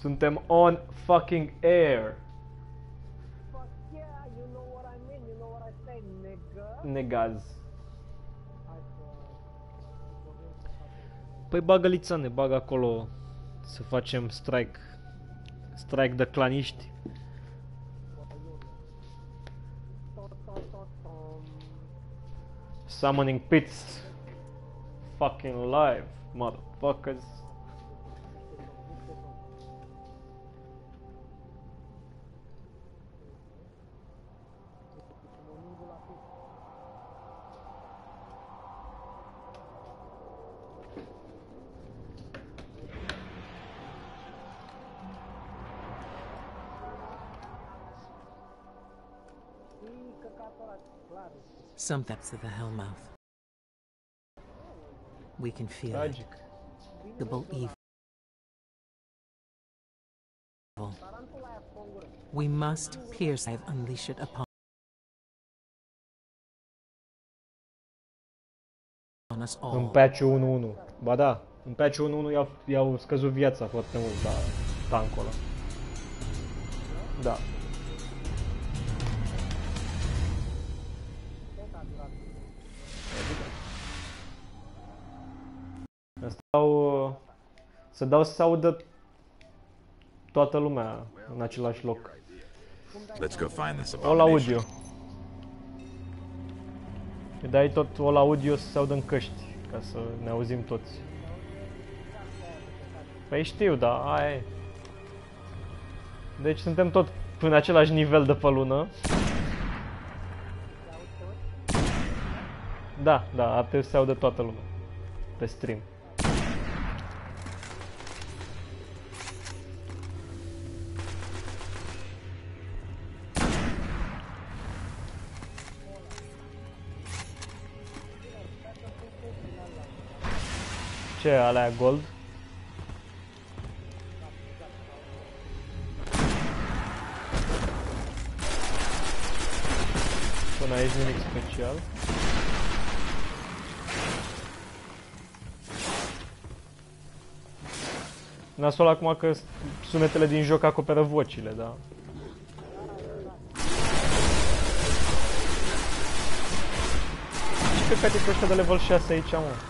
Suntem on fucking air. Fuck yeah, you know what I mean, you know what I say, nigga. Negaz. Hai să... vorbim cu faptul. Păi bagă lițane, bagă acolo să facem strike. Strike de claniști. Tot, tot, tot, tom. Summoning pits. Fucking live, motherfuckers. Some depths of the Hellmouth. We can feel it. Tragic. Double evil. Tarantula aia pongură. We must pierce. I have unleashed it upon us În all. patch 1.1. Ba da, în patch 1.1 i-au, i-au scăzut viața foarte mult la tancul ăla. Da. Stau, să dau să se audă toată lumea în același loc. Let's go find this All abomination. audio. Îi dai tot all audio să se audă în căști, ca să ne auzim toți. Păi știu, da, aia e. Deci suntem tot în același nivel de pe lună. Da, da, ar trebui să se audă toată lumea pe stream. Ce, alea gold? Până aici nimic special. Nasol acum că s- sunetele din joc acoperă vocile, da. Ce căcat e cu ăștia de level 6 aici, mă?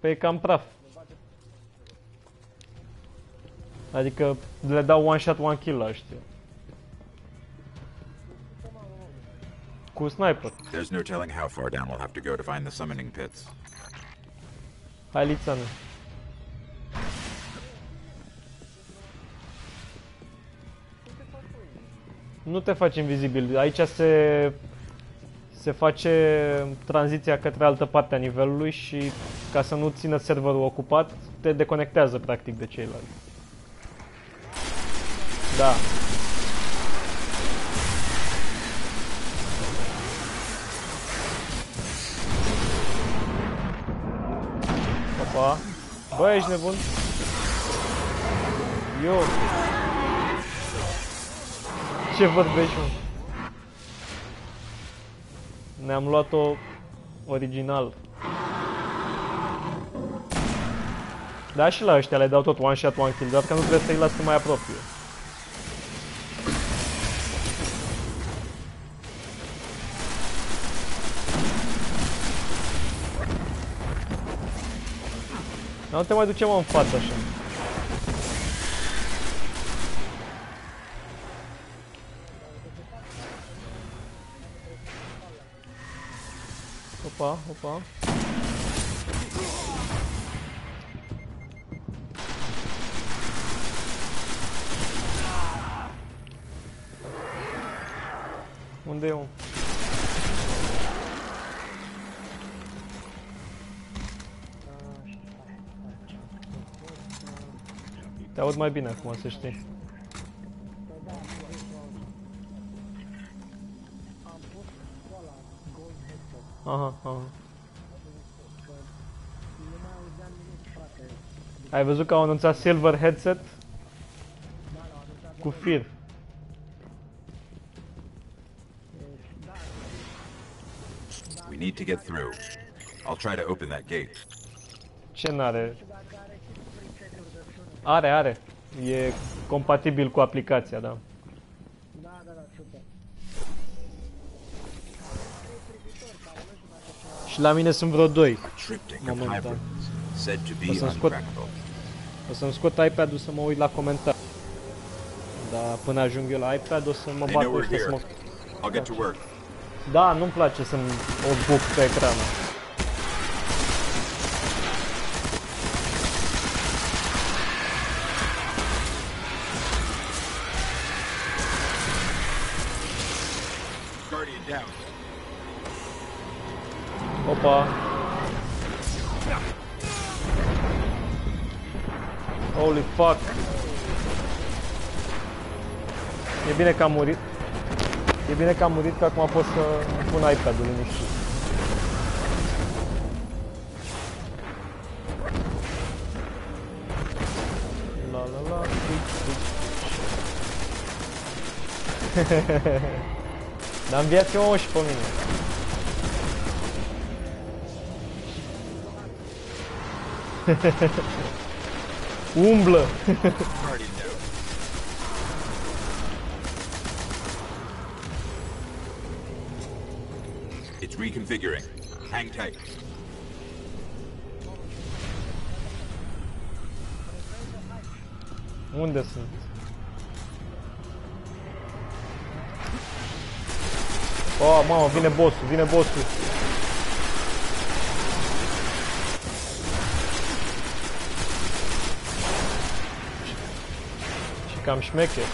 Păi e cam praf. Adică le dau one shot, one kill la ăștia. Cu sniper. There's no telling how far down we'll have to go to find the summoning pits. Hai lițane. Nu te faci invizibil. Aici se se face tranziția către altă parte a nivelului și ca să nu țină serverul ocupat, te deconectează practic de ceilalți. Da. Opa. Bă, ești nebun? Eu. Ce vorbești, mă? Ne-am luat-o original. Da, și la ăștia le dau tot one shot, one kill, doar că nu trebuie să-i las să mai apropie. Dar nu te mai ducem mă, în față așa. opa, opa. Um D um. That would might be enough, 160. Aha, aha. Ai văzut că au anunțat Silver Headset? Cu fir. We need to get through. I'll try to open that gate. Ce n-are? Și dacă are și preseturi de sună. Are, are. E compatibil cu aplicația, da. Da, da, da, super. Și la mine sunt vreo 2. Triptych of Momentan. hybrids, said to be Lăsăm scot. uncrackable. O să-mi scot iPad-ul să mă uit la comentarii. Dar până ajung eu la iPad o să mă They bat know pe we're ăștia să here. mă... I'll get to work. Da, nu-mi place să-mi o buc pe ecran. Fuck. E bine că am murit. E bine că am murit, că acum pot să îmi pun iPad-ul liniștit. La la la, tic, tic. Dar în viață mă și pe mine. Umblă! It's reconfiguring. Hang tight. Unde sunt? Oh, mamă, vine bossul, vine bossul. Cam șmecher.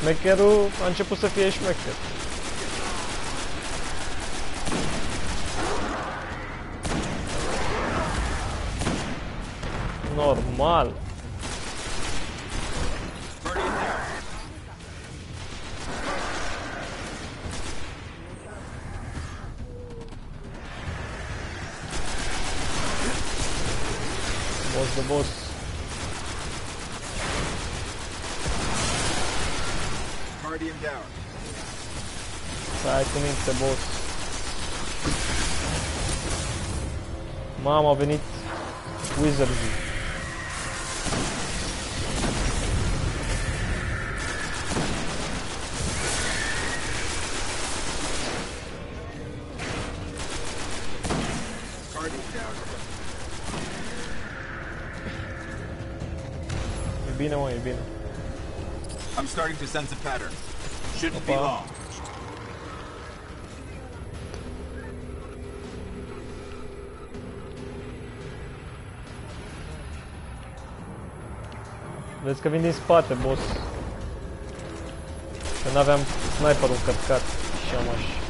Șmecherul a început să fie șmecher. Normal. Guardian down. Boss de boss. Minte, boss. Mamă, a venit down. E bine, mă, e bine. I'm starting to sense a pattern. Shouldn't be long. Vezi că vin din spate, boss. Că n-aveam sniperul încărcat și am așa.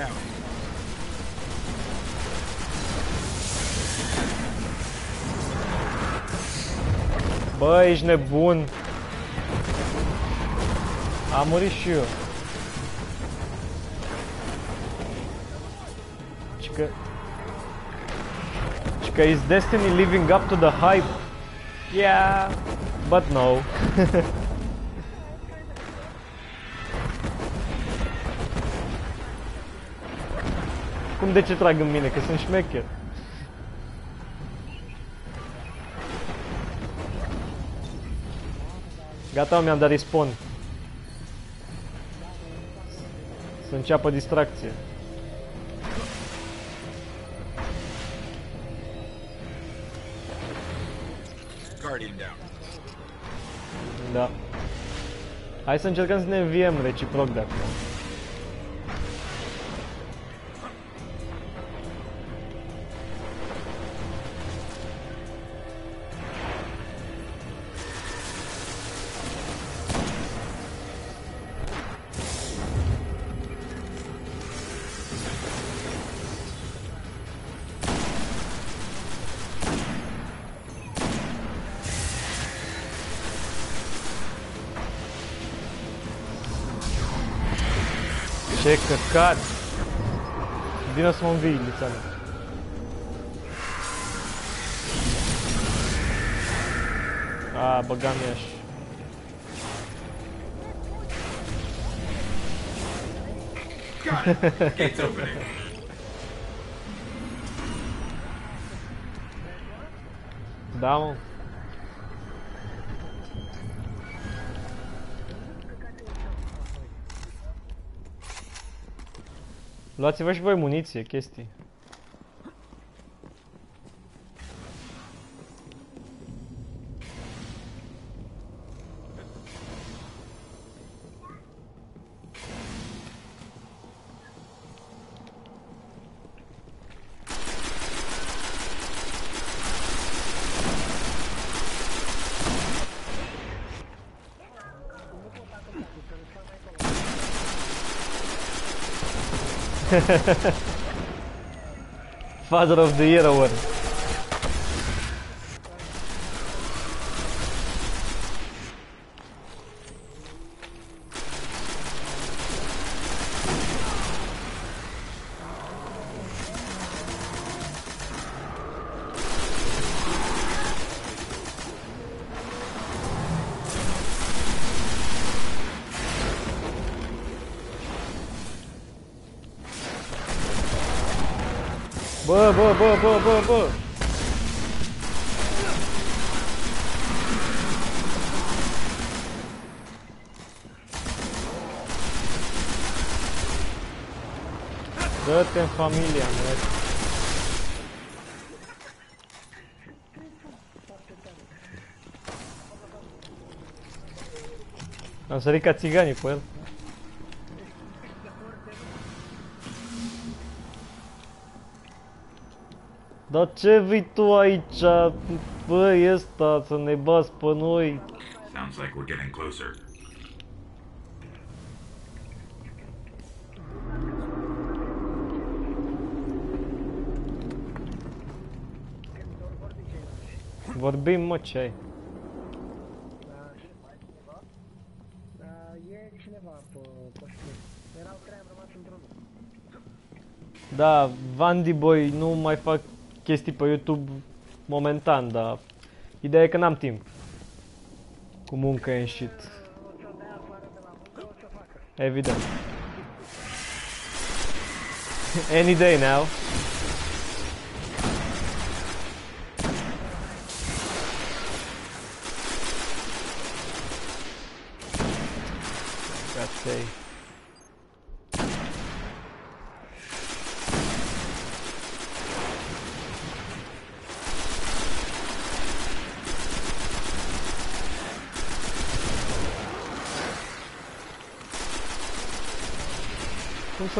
Down. Bă, ești nebun. Am murit și eu. Și că is Destiny living up to the hype? Yeah, but no. Cum de ce trag în mine? Că sunt șmecher. Gata, mi-am dat respawn. Să înceapă distracție. Guardian down. Da. Hai să încercăm să ne înviem reciproc de acum. Ce căcat! Vino să mă învii, Luțanu. A, băgam iași. Gate's opening. Da, Luați-vă și voi muniție, chestii. Father of the Year Award. Bă, bă, bă, bă, bă, bă! Dă-te în familia mea. Am sărit ca țiganii pe el. Dar ce vii tu aici, băi ăsta, să ne bați pe noi? Sounds like we're getting closer. Vorbim, mă, ce ai? Da, e cineva pe, pe știr. Erau trei, am rămas într-unul. Da, Vandy Boy nu mai fac chestii pe YouTube momentan, dar ideea e că n-am timp. Cu muncă în shit. O să dea afară de la muncă, o să facă. Evident. Any day now.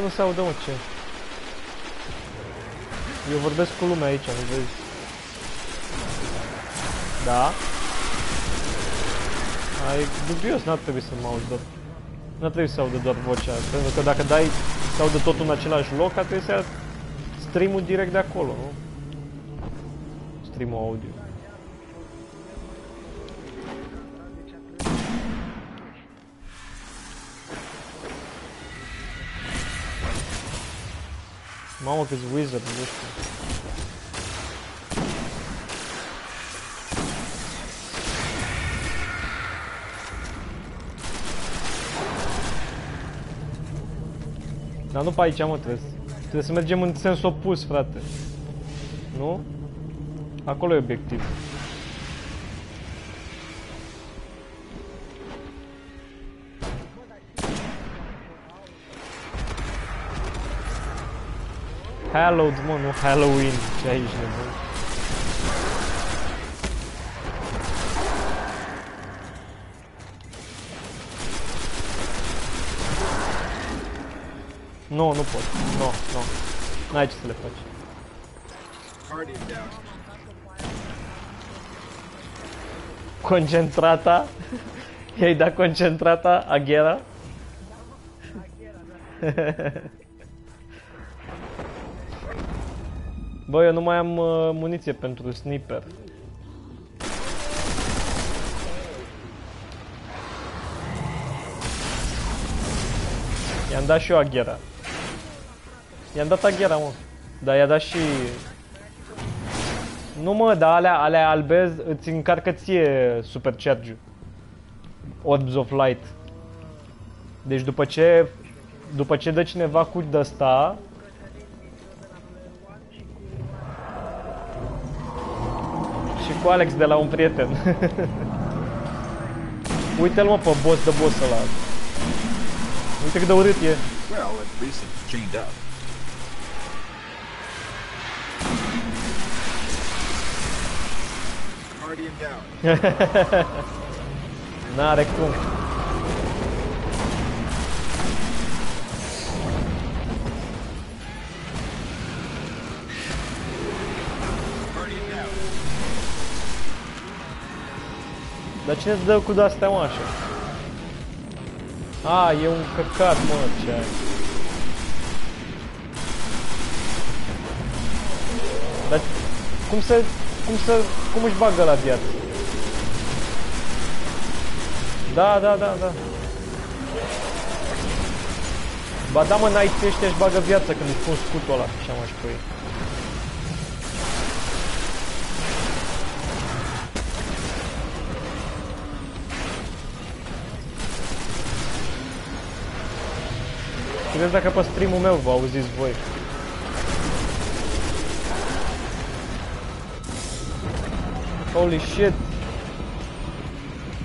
Să nu se audă, mă, ce? Eu vorbesc cu lumea aici, nu vezi? Da? Ai dubios, n-ar trebui să mă aud doar. N-ar trebui să audă doar vocea, pentru că dacă dai să audă totul în același loc, ar trebui să ia stream-ul direct de acolo, nu? Stream-ul audio. Mamă, câți wizard, nu știu. Dar nu pe aici, mă, trebuie, să- trebuie să mergem în sens opus, frate. Nu? Acolo e obiectiv. Hallowed, mano, Halloween. É isso, né? Não, não pode. Não, não. Night é. Concentrata. E aí da concentrata a guerra. Bă, eu nu mai am uh, muniție pentru sniper. I-am dat și eu Aghera. I-am dat Aghera, mă. Dar i-a dat și... Nu mă, dar alea, alea albe îți încarcă ție supercharge-ul. Orbs of Light. Deci după ce după ce dă cineva cu de ăsta cu Alex de la un prieten. Uite-l mă pe boss de boss ăla. Uite cât de urât e. Well, at least it's chained up. Guardian down. N-are cum. Dar cine îți dă cu de-astea, mă, așa? A, e un căcat, mă, ce ai. Dar cum să, cum să, cum își bagă la viață? Da, da, da, da. Ba da, mă, n-ai ăștia își bagă viața când își pun scutul ăla, așa mă și pe ei. Curios dacă pe stream-ul meu vă auziți voi. Holy shit!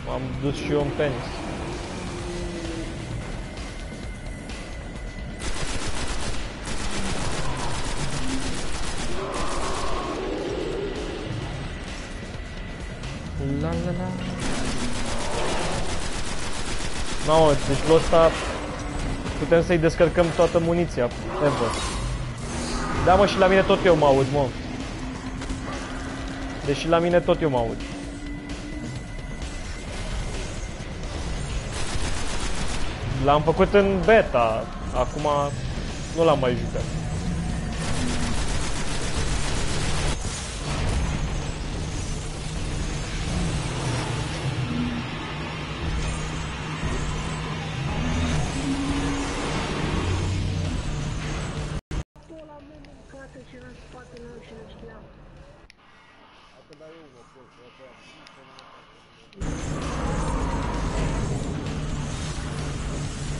M-am dus și eu în penis. La la la. Mamă, deci lui ăsta putem să-i descărcăm toată muniția, ever. Da, mă, și la mine tot eu mă aud, mă. Deși la mine tot eu mă aud. L-am făcut în beta, acum nu l-am mai jucat. Și era în spatele meu și nu știam.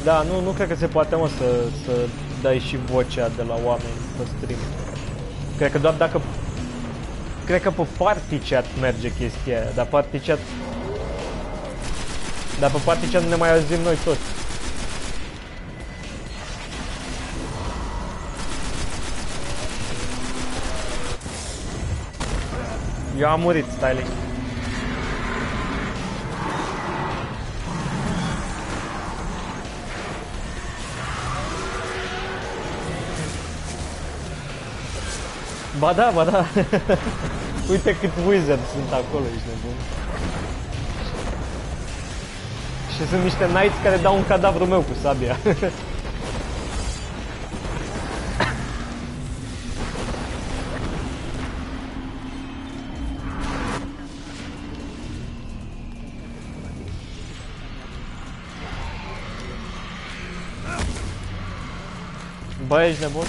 Da, nu, nu cred că se poate, mă, să, să dai și vocea de la oameni pe stream. Cred că doar dacă... Cred că pe party chat merge chestia aia, dar party chat... Dar pe party chat nu ne mai auzim noi toți. Eu am murit, styling. Ba da, ba da. Uite cât wizard sunt acolo, ești nebun. Și sunt niște knights care dau un cadavru meu cu sabia. Bă, ești nebun?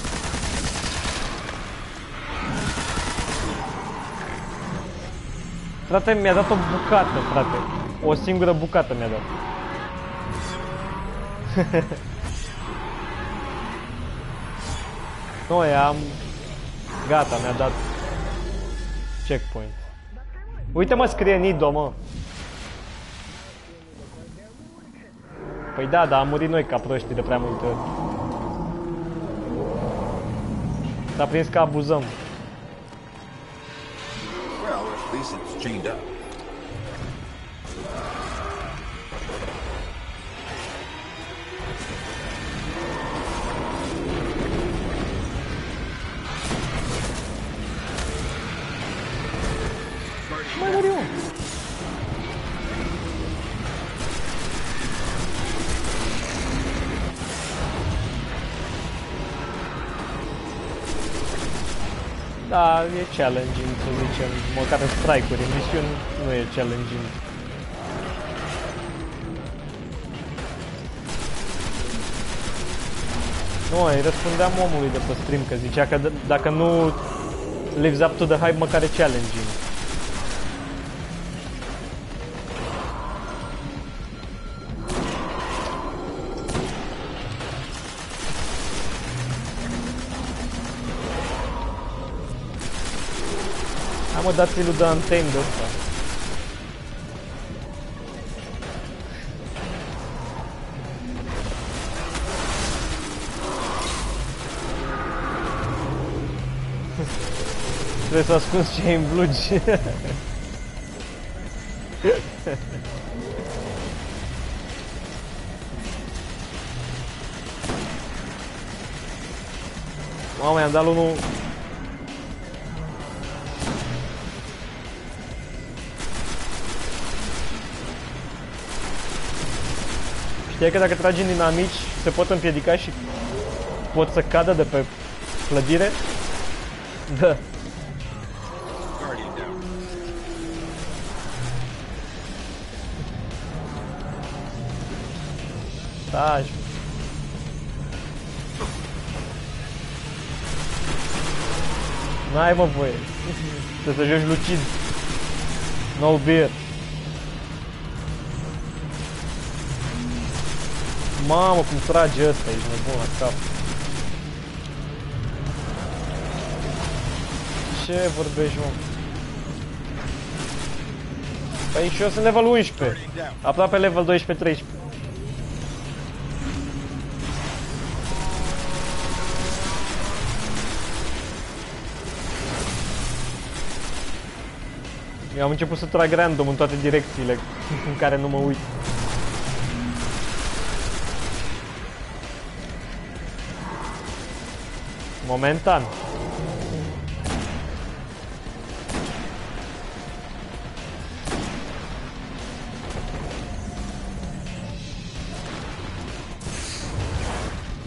Frate, mi-a dat o bucată, frate. O singură bucată mi-a dat. Noi am... Gata, mi-a dat checkpoint. Uite mă, scrie Nido, mă. Păi da, dar am murit noi ca proști de prea multe ori. S-a prins că abuzăm. Well, at least it's chained up. Da, e challenging, să zicem. Măcar în strike-uri, în misiuni nu e challenging. Nu, îi răspundeam omului de pe stream că zicea că d- dacă nu lives up to the hype, măcar e challenging. Hai mă, dați-i lui de Untamed ăsta. Trebuie să ascunzi ce în blugi. Mamă, i-am dat unul... Știai că dacă tragi în dinamici se pot împiedica și pot să cadă de pe clădire? Da. Taci. N-ai mă voie. Trebuie să joci lucid. No beer. Mamă, cum trage ăsta, ești nebun la cap. Ce vorbești, mă? Păi și eu sunt level 11. Guardian down. Aproape level 12-13. Eu am început să trag random în toate direcțiile în care nu mă uit. Momentan.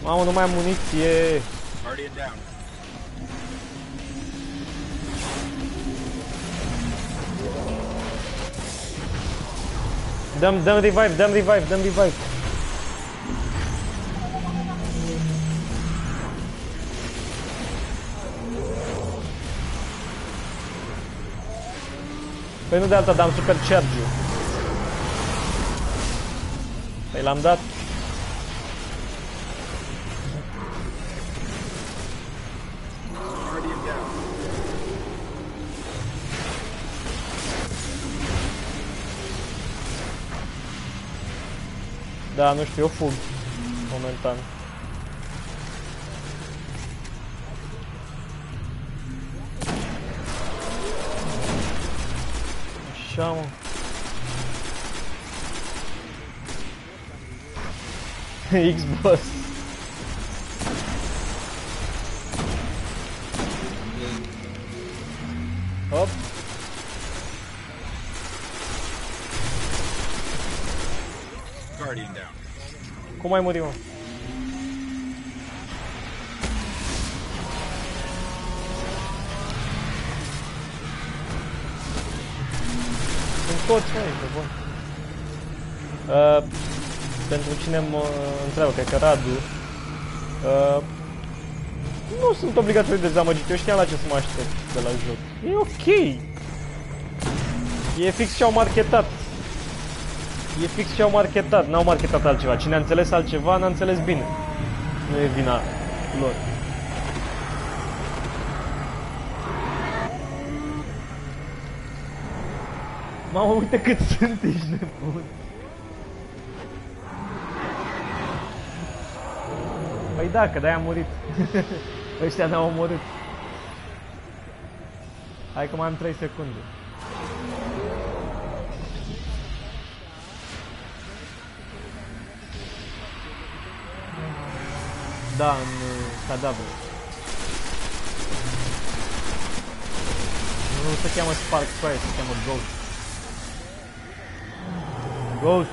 Mamă, nu mai am muniție. Down. Dăm, dăm revive, dăm revive, dăm revive. Păi nu de alta, dar am super charge Păi l-am dat. Guardian down. Da, nu știu, eu fug. Momentan. Așa, mă. Xbox. Hop. Guardian down. Cum ai murit, toți aici, de bun. Uh, pentru cine mă întreabă, cred că Radu, uh, nu sunt obligatoriu dezamăgit, eu știam la ce să mă aștept de la joc. E ok. E fix ce au marketat. E fix ce au marketat, n-au marketat altceva. Cine a înțeles altceva, n-a înțeles bine. Nu e vina lor. Mamă, uite cât sunt, ești nebun. Păi da, că de-aia am murit. Ăștia ne-au omorât. Hai că mai am 3 secunde. Da, în uh, cadavru. Nu se cheamă Spark Fire, se cheamă Ghost. Ghost.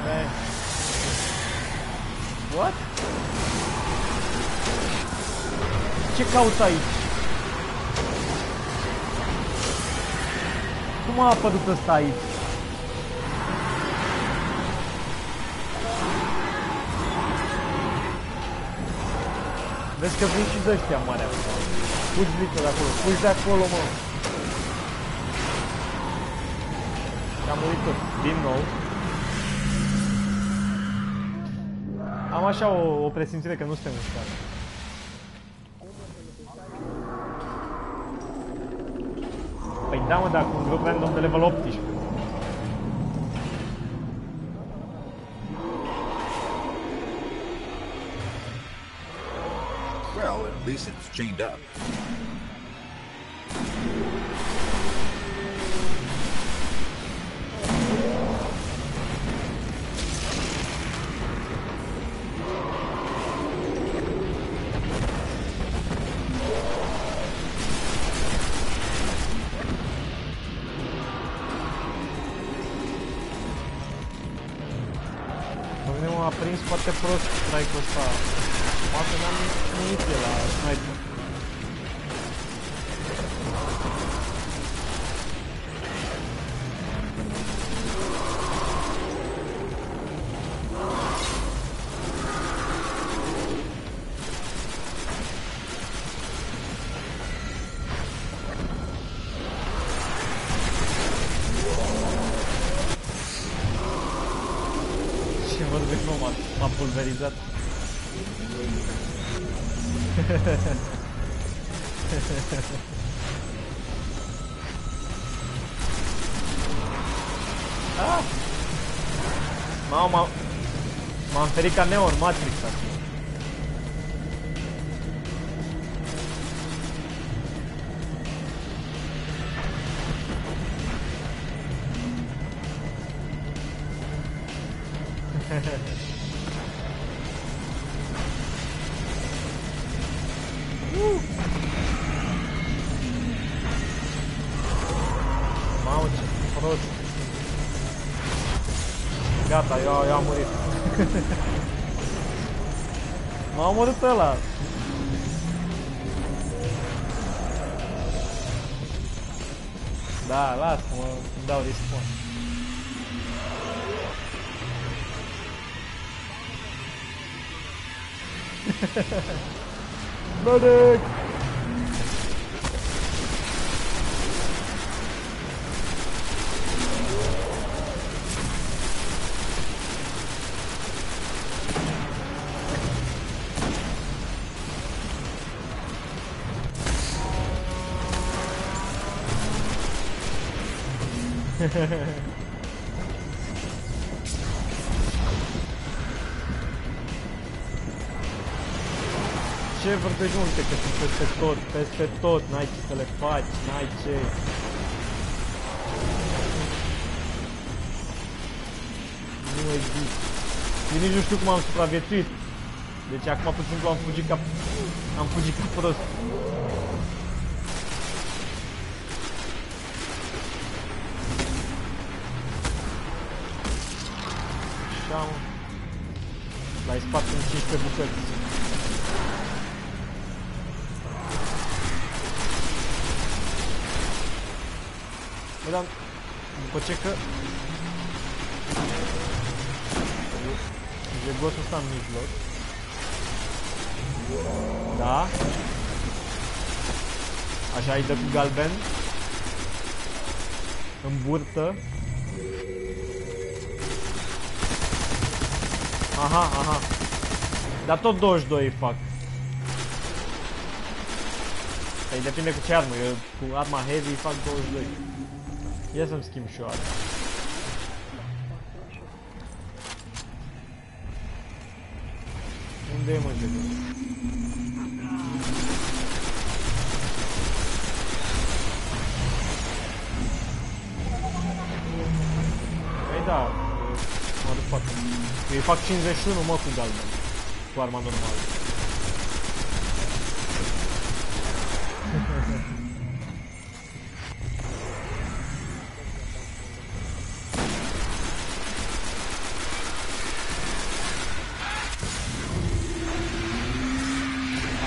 Okay. What? Ce cauți aici? Cum a apărut ăsta aici? Vezi că vin și de ăștia mari acum. Fugi Bliță de acolo, fugi de acolo, mă. Și am murit tot. Din nou. Am așa o, o presimțire că nu suntem în stare. Păi da, mă, dar cu un grup random de level 18. Well, at least it's chained up. Prost strike-ul ah! Mamă, m-am- m-am ferit ca Neo în Matrix acum. M-a omorât ăla. Da, lasă-mă, îmi dau respawn. Medic! Ce vorbești multe că sunt peste tot, peste tot, n-ai ce să le faci, n-ai ce... Nu există. Eu nici nu știu cum am supraviețuit. Deci acum pur și simplu am fugit ca... Am fugit ca prost. Așa îi dă cu galben. În burtă. Aha, aha. Dar tot 22 îi fac. Păi depinde cu ce armă. Eu cu arma heavy îi fac 22. Ia să-mi schimb și eu arma. Eu îi fac 51 mă cu galben. Cu arma normală.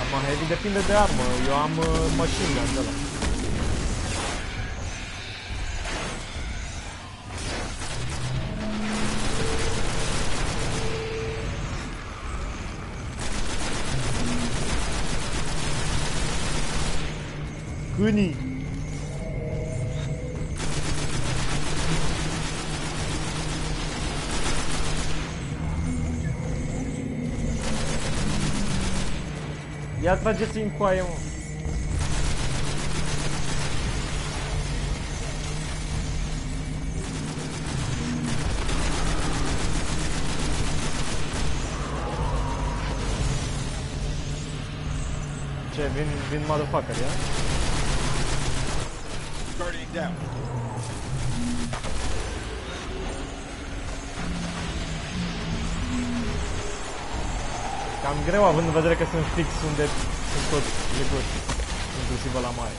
Acum heavy depinde de armă. Eu am uh, machine gun de ăla. Câinii! Ia trageți în coaie, mă. Ce, vin, vin motherfucker, ia? Guardian down. Cam greu având în vedere că sunt fix unde sunt toți legoși, inclusiv la mare.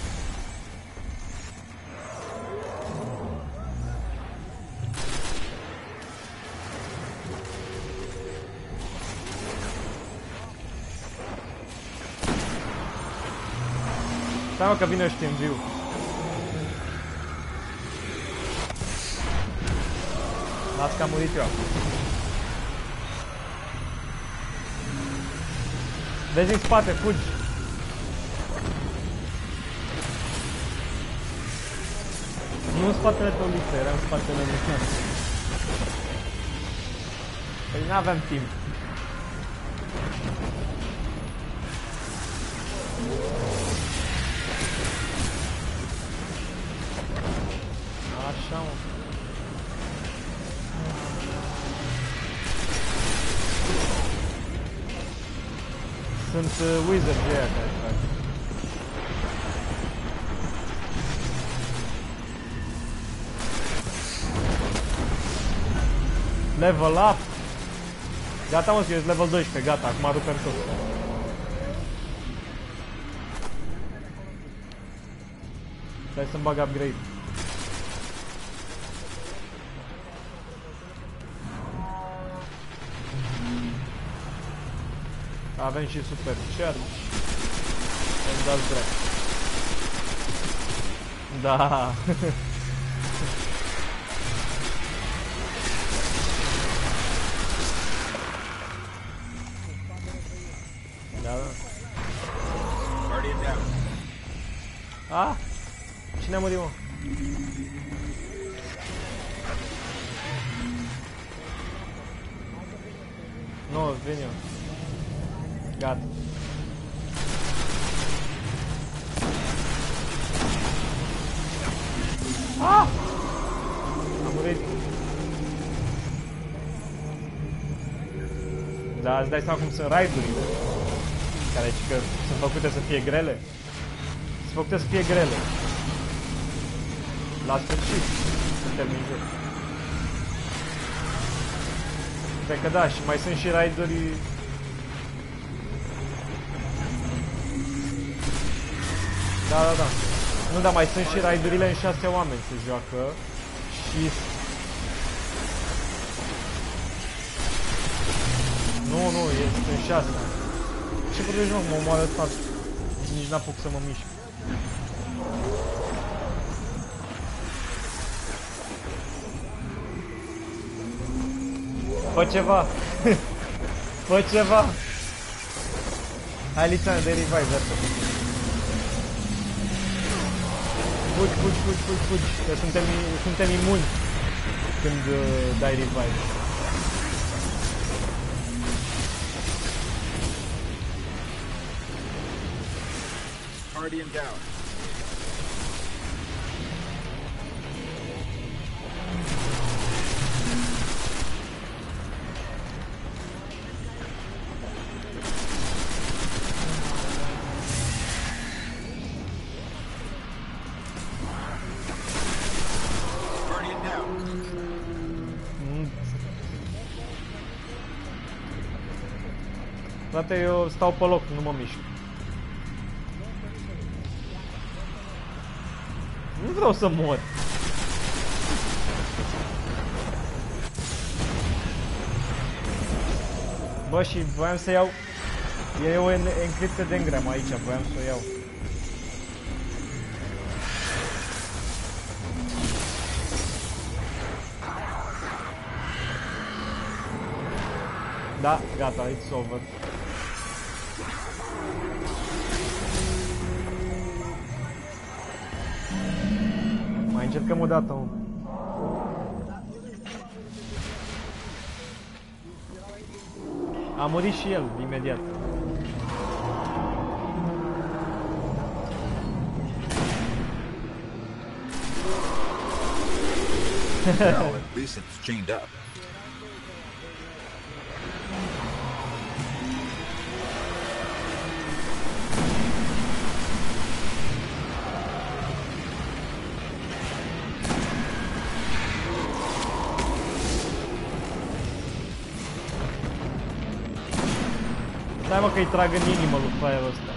Stai mă că vine ăștia în viu. Că am murit eu acum. Vezi în spate, fugi. Nu în spatele tău lipsă, era în spatele meu. Păi n-aveam timp. Wizard de aia care fac. Level up! Gata mă, eu sunt level 12, gata, acum rupem tot. Stai să-mi bag upgrade. Avem și super charge. Îmi dați drept. Da. da, da. Guardian down. Ah! Cine a murit, mă? Nu, vin eu. Gata. Ah! Am murit. Da, îți dai seama cum sunt raidurile. Care zici că sunt făcute să fie grele. Sunt făcute să fie grele. La sfârșit, suntem în joc. Cred că da, și mai sunt și raiduri Da, da, da. Nu, dar mai sunt și raidurile în șase oameni se joacă și... Nu, nu, este în șase. Ce vorbești, mă, mă omoară statul. Nici n-apuc să mă mișc. Fă ceva! Fă ceva! Hai, Lițan, de revive, Fugi, fugi, fugi, fugi, fugi, că suntem, suntem imuni când uh, dai revive. Guardian down. Eu stau pe loc, nu mă mișc. Nu vreau să mor. Bă, și voiam să iau... E o en- encrypted engram aici, voiam să o iau. Da, gata, it's over. Încercăm o dată, mă. A murit și el, imediat. Well, at least it's chained up. Stai mă că-i trag în inimă lui fraierul ăsta.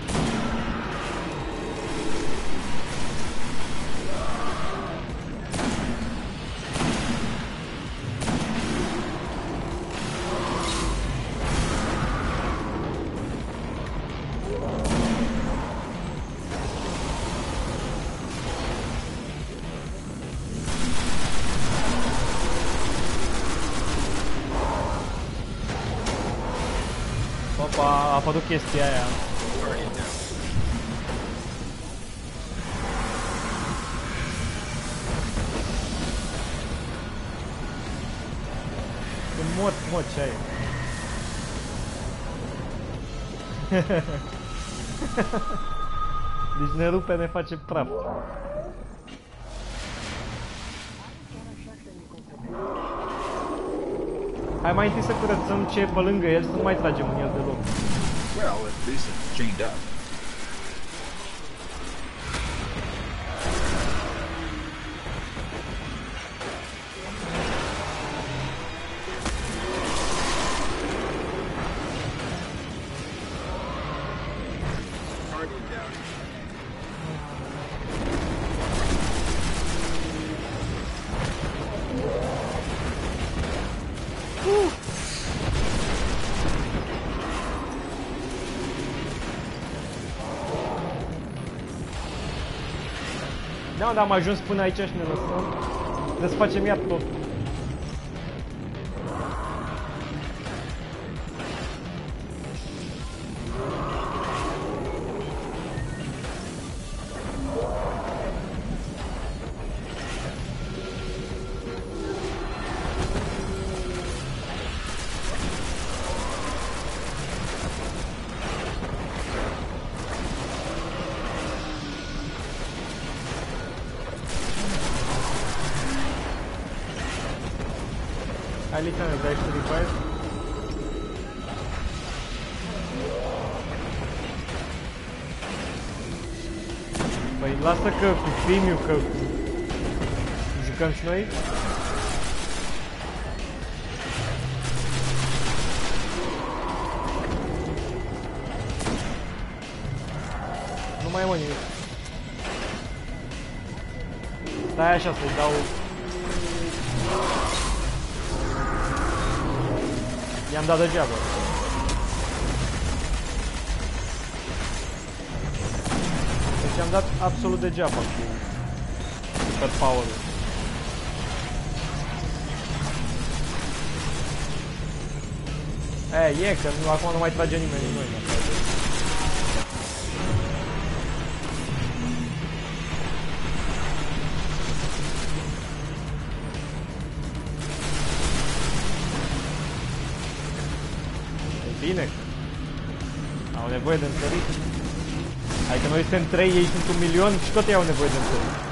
Opa, a apărut chestia aia. Guardian down. Sunt mort, mă, ce ai? deci ne rupe, ne face praf. Hai mai întâi să curățăm ce e pe lângă el, să nu mai tragem în el deloc. Well, at least it's chained up. Am ajuns până aici și ne lăsăm. Trebuie să facem iar tot. Păi lasă că cu Fimiu, că jucăm și noi. Nu mai e mă nimic. Stai așa să-i dau I-am dat degeaba. Deci am dat absolut degeaba cu super power -ul. E, e, că nu, acum nu mai trage nimeni din noi. mă, frate. E bine că au nevoie de întărit. Adică noi suntem 3, ei sunt un milion și tot ei au nevoie de întărit.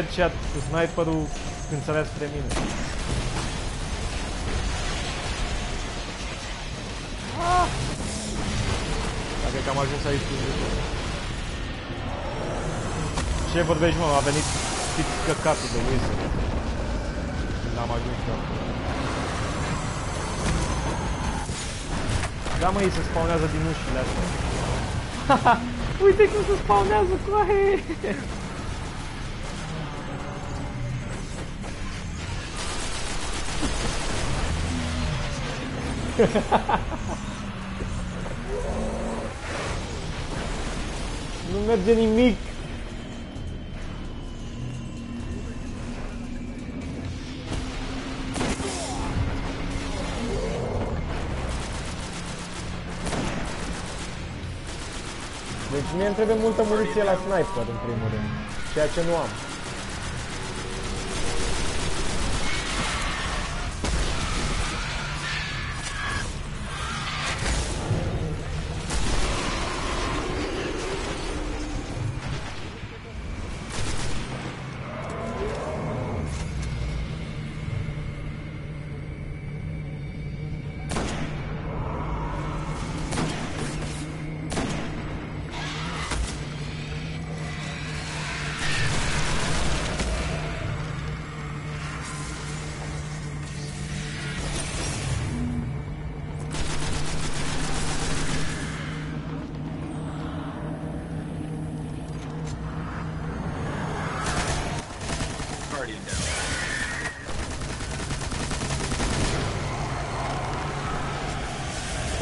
Headshot cu sniperul când sărea spre mine. Ah! Dacă că am ajuns aici cu Ce vorbești, mă? A venit tip căcatul de Wizard. Când am ajuns eu acolo. Da, mă, ei se spawnează din ușile astea. Uite cum se spawnează coahe! Nu merge nimic! Deci mie îmi trebuie multă muniție la sniper în primul rând, ceea ce nu am.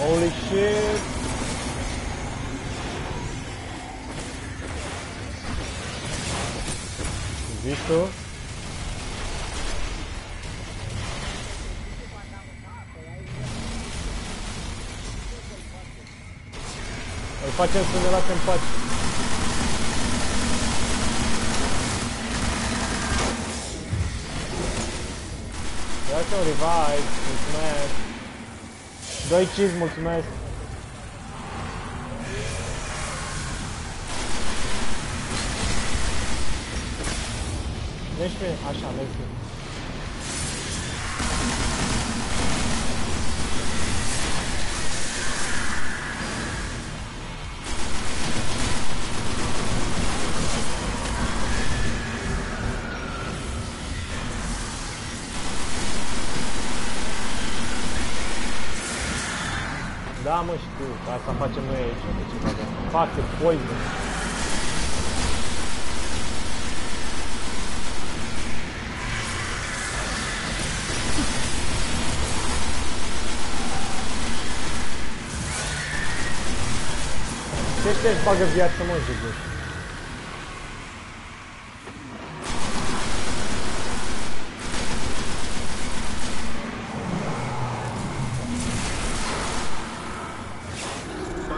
Holy shit! Zici tu? Îl facem să ne lase în pace. Ia-ți un revive, mulțumesc. 2 cheese, mulțumesc. Mergi pe... Așa, mergi asta facem noi aici, de ceva de... Facă, poison. Ce ăștia își bagă viață, mă, Jigu?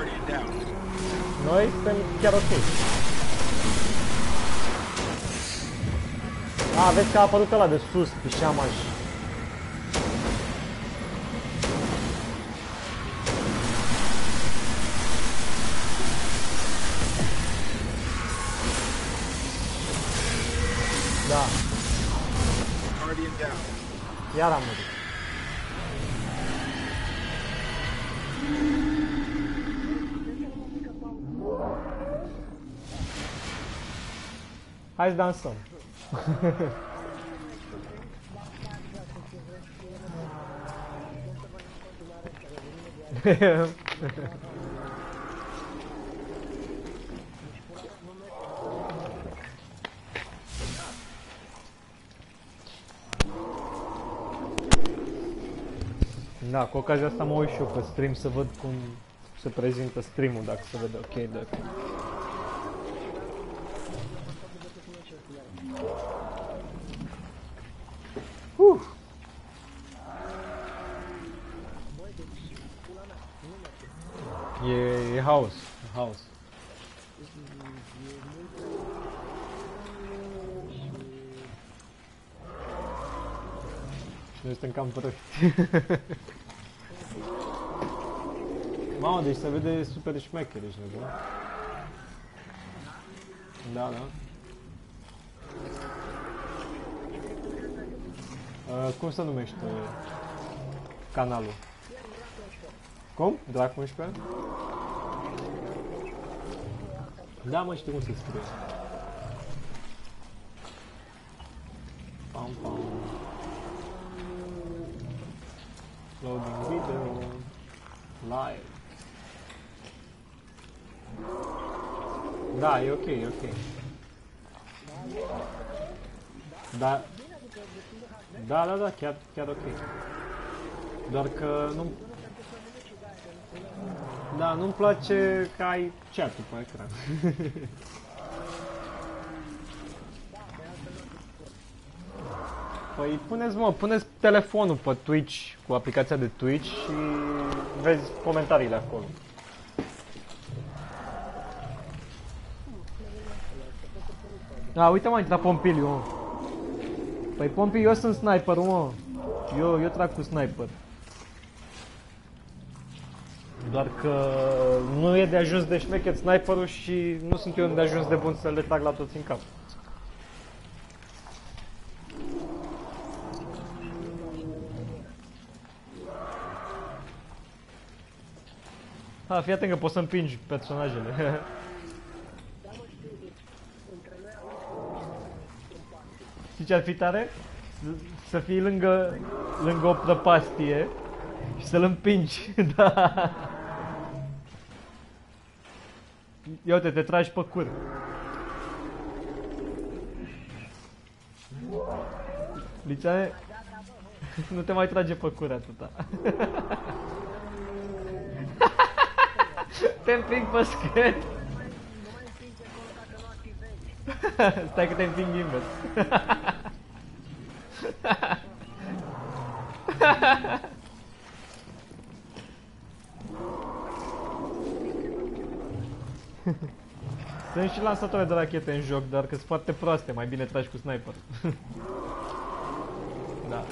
Guardian down. Noi suntem chiar ok. A, vezi că a apărut ăla de sus, pișamaș. Dansăm. Da, cu ocazia asta mă uit și eu pe stream să văd cum se prezintă streamul, dacă se vede ok. Dacă... Uh. E, e haos, e haos. Și noi suntem cam proști. Mamă, deci se vede super șmecher, ești nebun. Da, da. Uh, cum se numește canalul? Cum? Drac 11? Da, mă, știu cum se scrie. Pam, pam. Loading video. Live. Da, e ok, e ok. Da. Da, da, da, chiar, chiar ok. Doar că nu... Da, nu-mi place că ai chat-ul pe ecran. Păi puneți, mă, puneți telefonul pe Twitch cu aplicația de Twitch și vezi comentariile acolo. A, uite mă, a intrat Pompiliu, mă. Păi Pompiliu, eu sunt sniper, mă. Eu, eu trag cu sniper. Doar că nu e de ajuns de șmechet sniperul și nu sunt eu de ajuns de bun să le trag la toți în cap. Ha, fii atent că poți să împingi personajele. Știi ce ar fi tare? Să fii lângă, lângă o prăpastie și să-l împingi. da. Ia uite, te tragi pe cur. Liceane, nu te mai trage pe cur atâta. Te împing pe scări. Stai că te împing invers. Sunt și lansatoare de rachete în joc, dar că sunt foarte proaste, mai bine tragi cu sniper. da.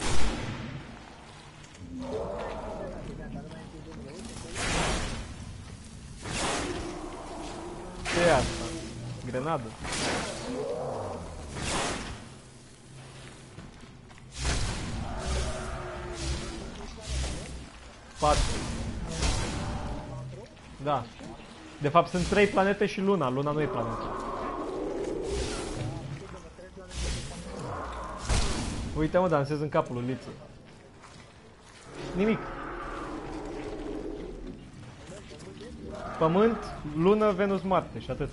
E asta? Grenadă. Patru. Da. De fapt sunt trei planete și Luna. Luna nu e planetă. Uite mă, dansez în capul lui Liță. Nimic. Pământ, Lună, Venus, Marte și atât.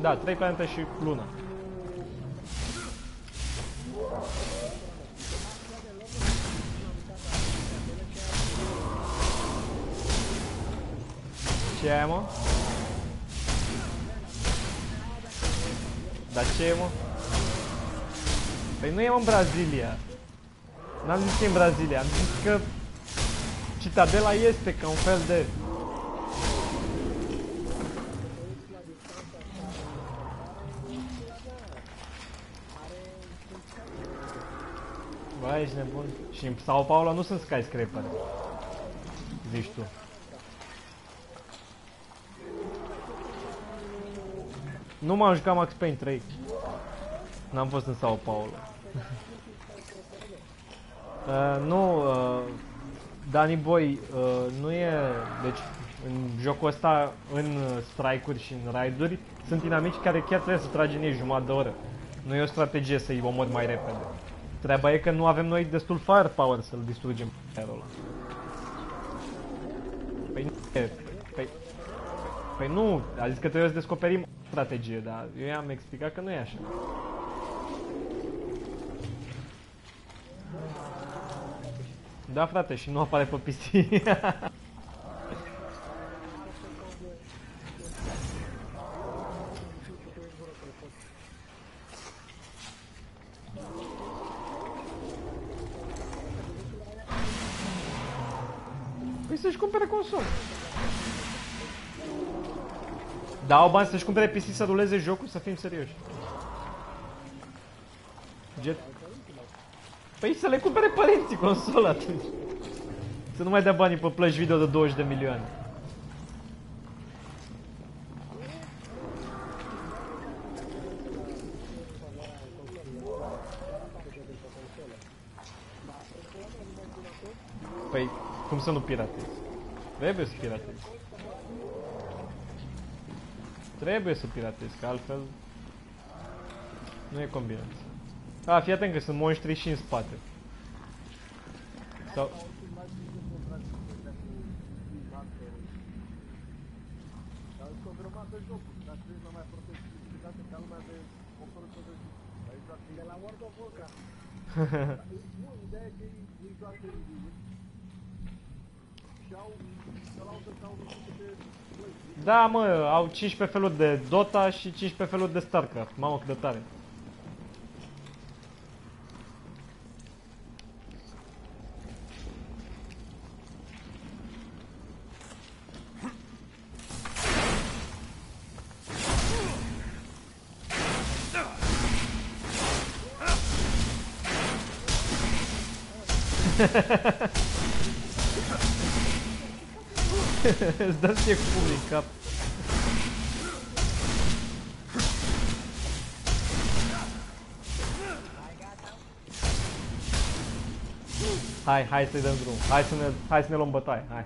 Da, trei planete și Luna. Ce ai, mă? Dar ce e, mă? Păi nu e, mă, în Brazilia. N-am zis că e în Brazilia, am zis că Citadela este ca un fel de... Bă, ești nebun. Și în Sao Paulo nu sunt skyscraper. Zici tu. Nu m-am jucat Max Payne 3. N-am fost în Sao Paulo. uh, nu, uh, Danny Boy, uh, nu e... Deci, în jocul ăsta, în uh, strike-uri și în raid-uri, sunt inamici care chiar trebuie să tragi în ei jumătate de oră. Nu e o strategie să-i omori mai repede. Treaba e că nu avem noi destul firepower să-l distrugem pe ăla. Păi nu e... Păi, păi nu, a zis că trebuie să descoperim strategie, dar eu i-am explicat că nu e așa. Da, frate, și nu apare pe PC. Păi să-și cumpere consol. Da, au bani să-și cumpere PC să ruleze jocul, să fim serioși. Jet. Păi să le cumpere părinții consola atunci. Să nu mai dea banii pe plăci video de 20 de milioane. Păi, cum să nu piratezi? Trebuie să piratezi. Trebuie să piratezi, că altfel nu e combinație. A, fii atent că sunt monștri și în spate. Sau... Dar sunt o grămadă de jocuri, dar trebuie să mai protejate ca lumea de o fără de Aici joacă de la World of Warcraft. Nu, ideea e că ei, ei joacă Invisible și au cealaltă sau nu știu câte plăci. Da, mă, au 15 feluri de Dota și 15 feluri de StarCraft. Mamă, cât de tare. Îți dă ție cu pumnii în cap. Hai, hai să-i dăm drum. Hai să ne, hai să ne luăm bătaie. Hai.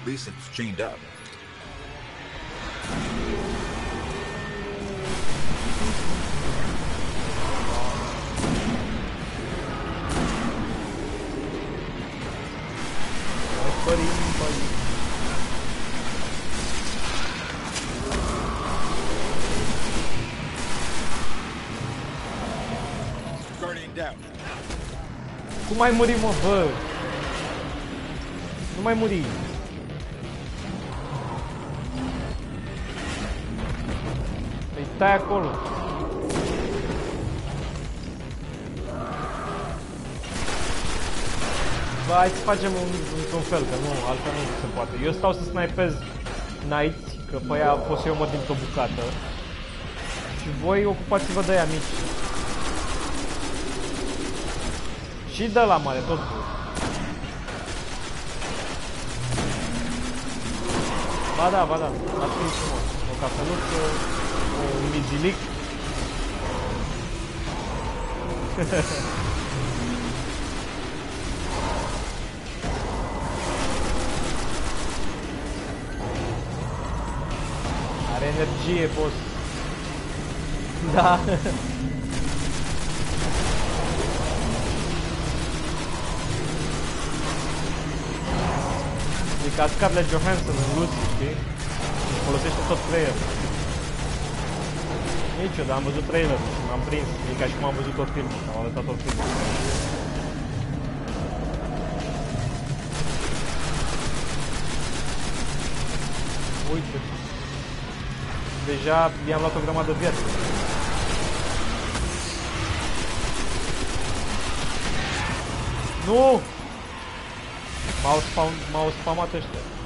Well, at least it's chained up. Hai, părin, părin. Guardian down. Cum ai murit, mă, bă? Nu mai muri. Stai acolo. Bă, hai să facem un, într-un fel, că nu, altfel nu se poate. Eu stau să snipez Knights, că pe aia pot să eu mă dintr-o bucată. Și voi ocupați-vă de aia mici. Și de la mare, tot voi. Ba da, ba da, ar fi frumos. O cafeluță, un mizilic. Are energie, boss. Da. E ca Scarlett Johansson în Lucy, știi? Folosește tot creierul. Nici eu, dar am văzut trailerul și m-am prins. E ca și cum am văzut tot filmul, am arătat tot filmul. Uite. Deja i-am luat o grămadă de viață. Nu! M-au spam, m-au spamat ăștia.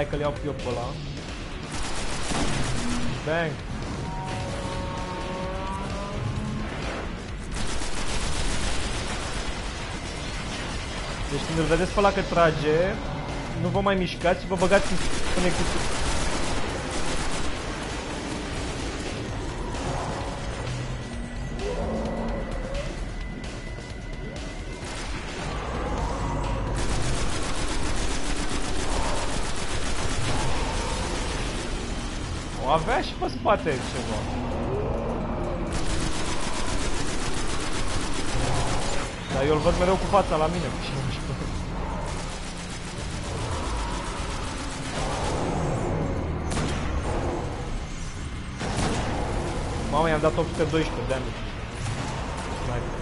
Stai că-l iau eu pe ăla. Bang! Deci când îl vedeți pe ăla că trage, nu vă mai mișcați și vă băgați în în execuție. Avea și pe spate ceva. Dar eu îl văd mereu cu fața la mine. și nu mișcă. Mamă, i-am dat 812 damage. Sniper.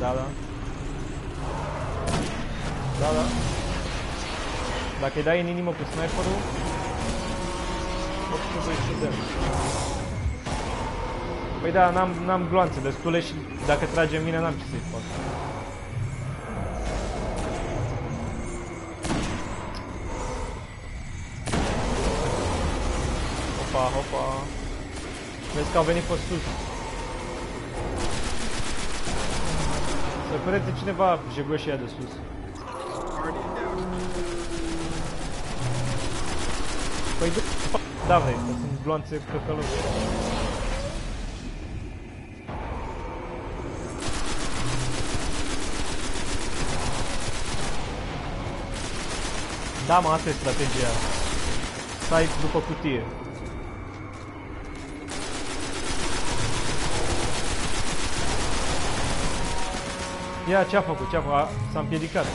Da, da. Da, da. Dacă îi dai în inimă cu sniperul, 812 damage. Păi da, n-am, n-am gloanțe destule și dacă trage în mine n-am ce să-i fac. Opa. Hopa, hopa. Vezi că au venit pe sus. Să perete cineva jegoșia de sus. Guardian down. Păi du- Da, vrei, că sunt gloanțe căcăloase. Da, mă, asta e strategia. Să ai după cutie. Ia, ce-a făcut? Ce-a făcut? A- S-a împiedicat.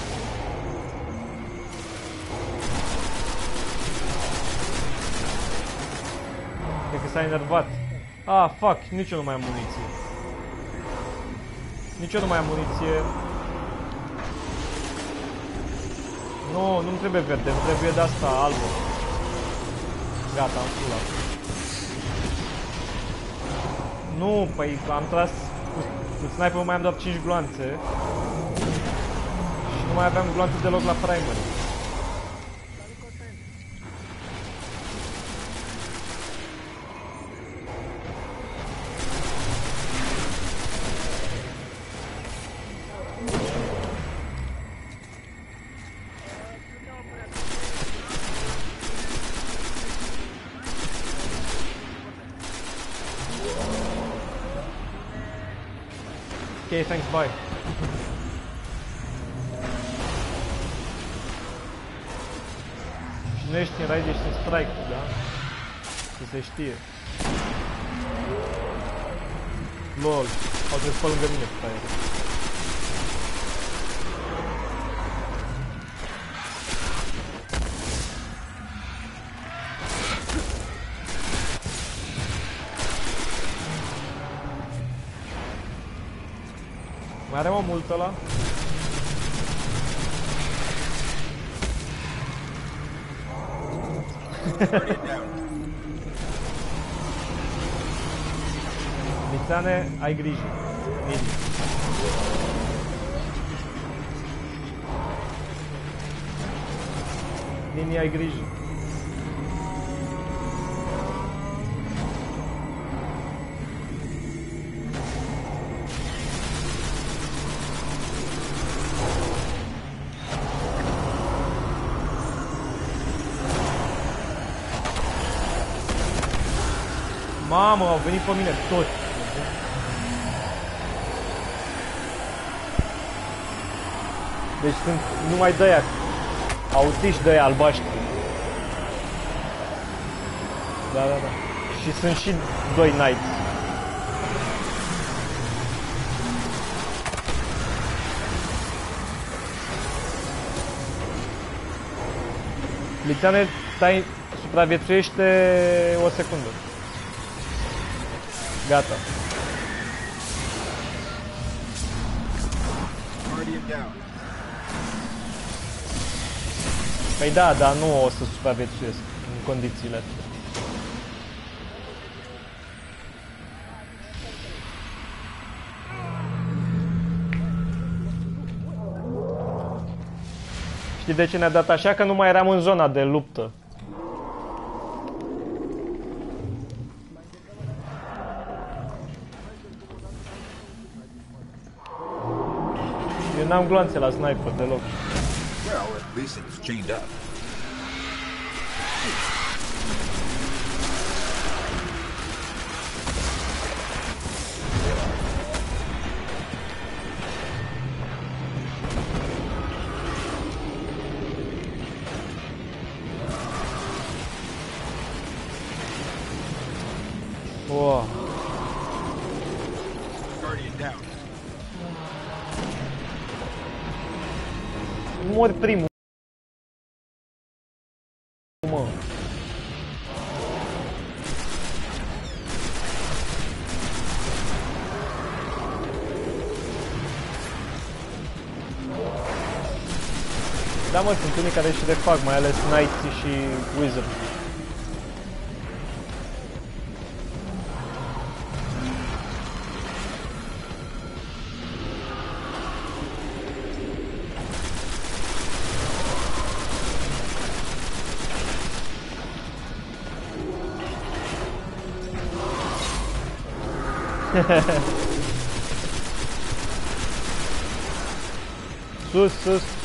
S-a enervat. Ah, fuck, nici eu nu mai am muniție. Nici eu nu mai am muniție. Nu, nu-mi trebuie verde, îmi trebuie de asta albă. Gata, am sculat. Nu, păi am tras cu, cu sniper mai am dat 5 gloanțe. Și nu mai aveam gloanțe deloc la primer. Să se știe. LOL, au trecut pe lângă mine, fraiere. Mai are o multă la? Guardian down. Mițane, ai grijă. Miri. Nini, ai grijă. Mamă, au venit pe mine toți. Deci sunt numai de aia autiști de aia albaștri. Da, da, da. Și sunt și doi knights. Lițane, stai, supraviețuiește o secundă. Gata. Păi da, dar nu o să supraviețuiesc în condițiile astea. Știi de ce ne-a dat așa? Că nu mai eram în zona de luptă. Eu n-am gloanțe la sniper deloc. Well, at least it's chained up. mă, sunt unii care și refac, mai ales knights și Wizard. sus, sus.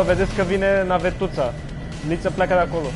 Bă, vedeți că vine navetuța. Liță pleacă de acolo.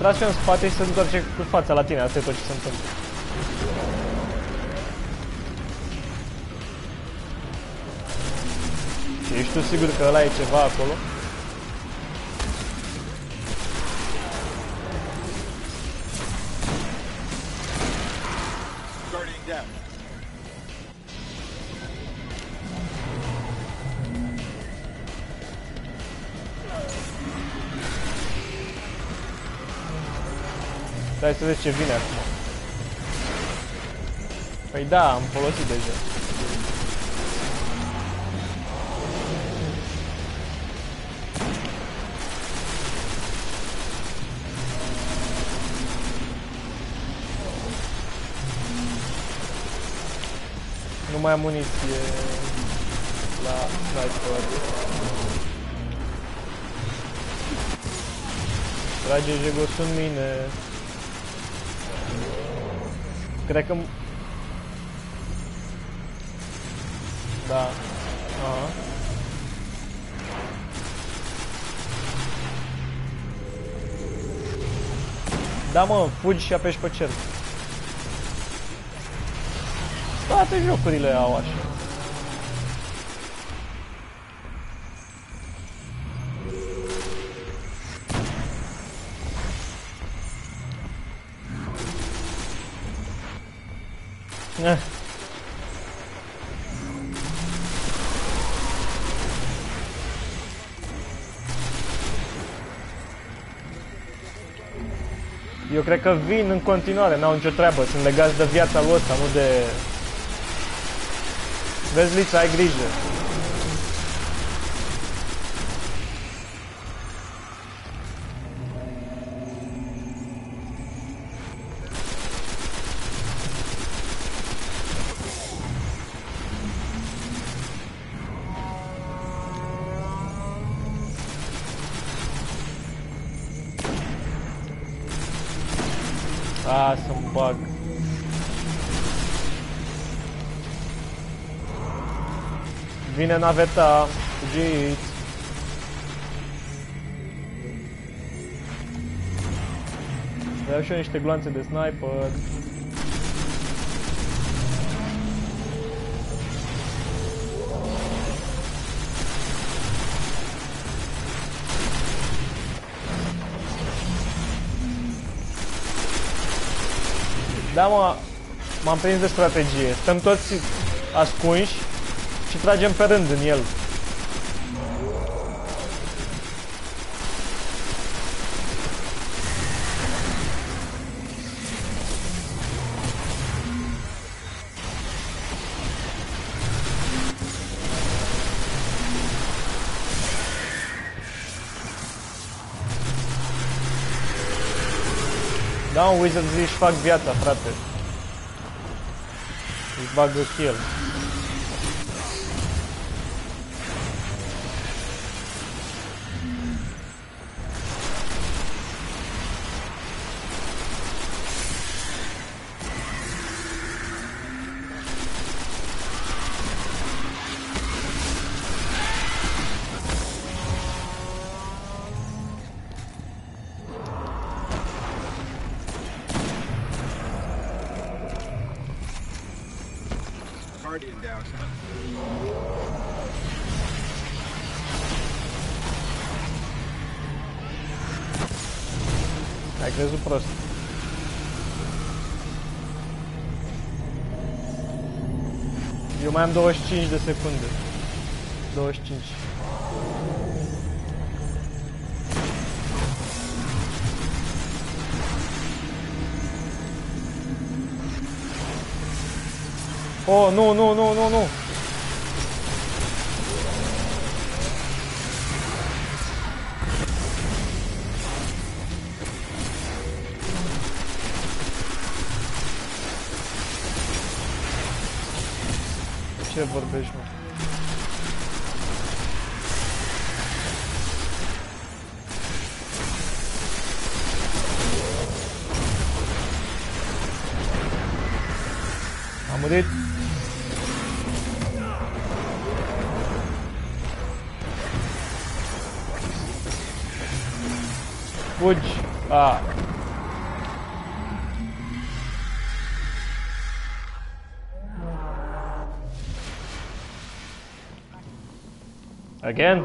Am tras eu în spate și se întoarce cu fața la tine, asta e tot ce se întâmplă. Ești tu sigur că ăla e ceva acolo? Stai să vezi ce vine acum. Păi da, am folosit deja. Nu mai am muniție la sniper. Trage jegos în mine. Cred că... Da. Aha. Da, mă, fugi și apeși pe cer. Toate jocurile au așa. Eu cred că vin în continuare, n-au nicio treabă, sunt legați de viața lui ăsta, nu de... Vezi, Lița, ai grijă. Naveta, fugiți. Vreau și eu niște gloanțe de sniper. Da, mă, m-am prins de strategie. Stăm toți ascunși și tragem pe rând în el. Da, un Wizard își fac viața, frate. Își bagă kill. tins da segunda. Dois tins. Oh, não, não, não, não, não. Am murit. Fugi. Ah. Again?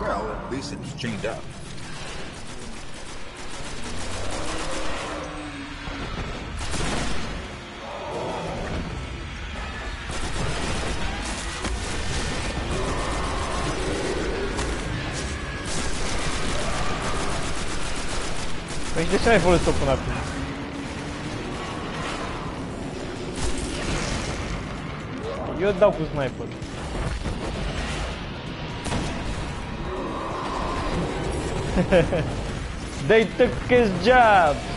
Well, at least it was chained up. Ce n-ai folosit-o până acum? Eu dau cu sniper. they took his job!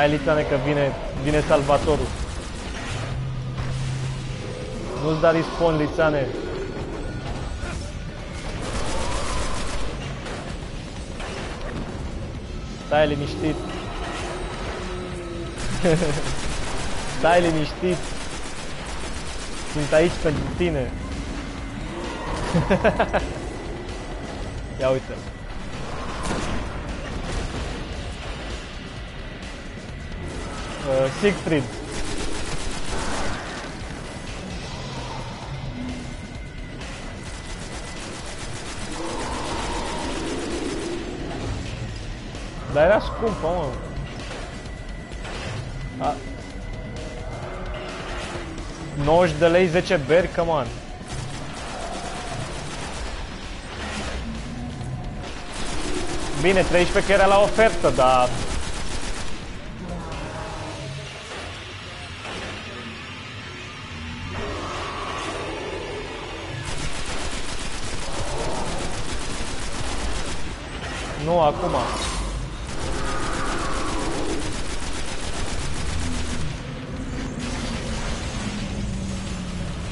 Stai, Lițane, că vine, vine salvatorul. Nu-ți da respawn, Lițane. Stai liniștit. Stai liniștit. Sunt aici pentru tine. Ia uite. Siegfried. Dar era scumpă, mă. A... 90 de lei, 10 beri, come on. Bine, 13 că era la ofertă, dar... Nu, acum.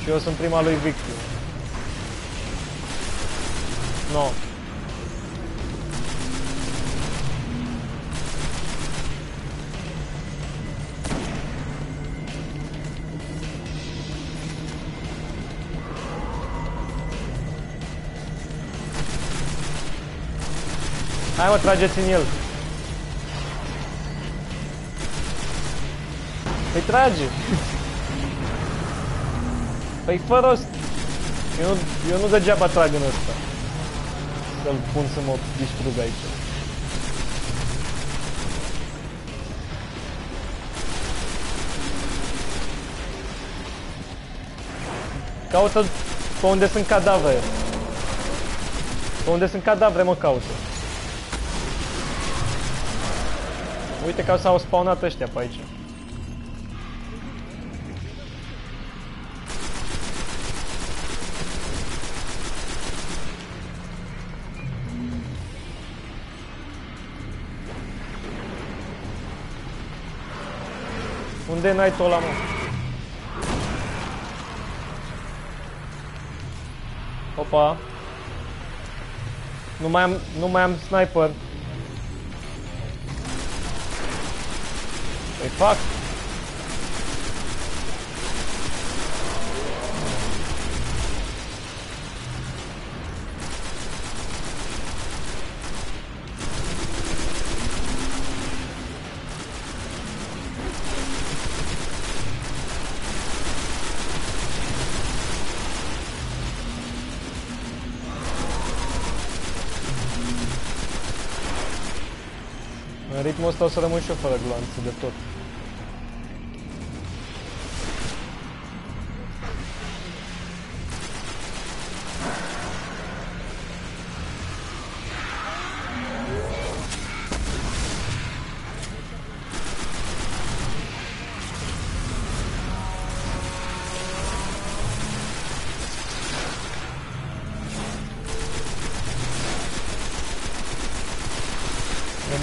Și eu sunt prima lui Victor. Nu. No. Hai mă, trageți în el. Păi trage. Păi fă rost. Eu, eu nu degeaba trag în ăsta. Să-l pun să mă distrug aici. Caută pe unde sunt cadavre. Pe unde sunt cadavre, mă caută. Uite că s-au spawnat ăștia pe aici. Unde n-ai tu ăla, mă? Opa. Nu mai am, nu mai am sniper. fac? În ritmul ăsta o să rămân și eu fără glanțe de tot.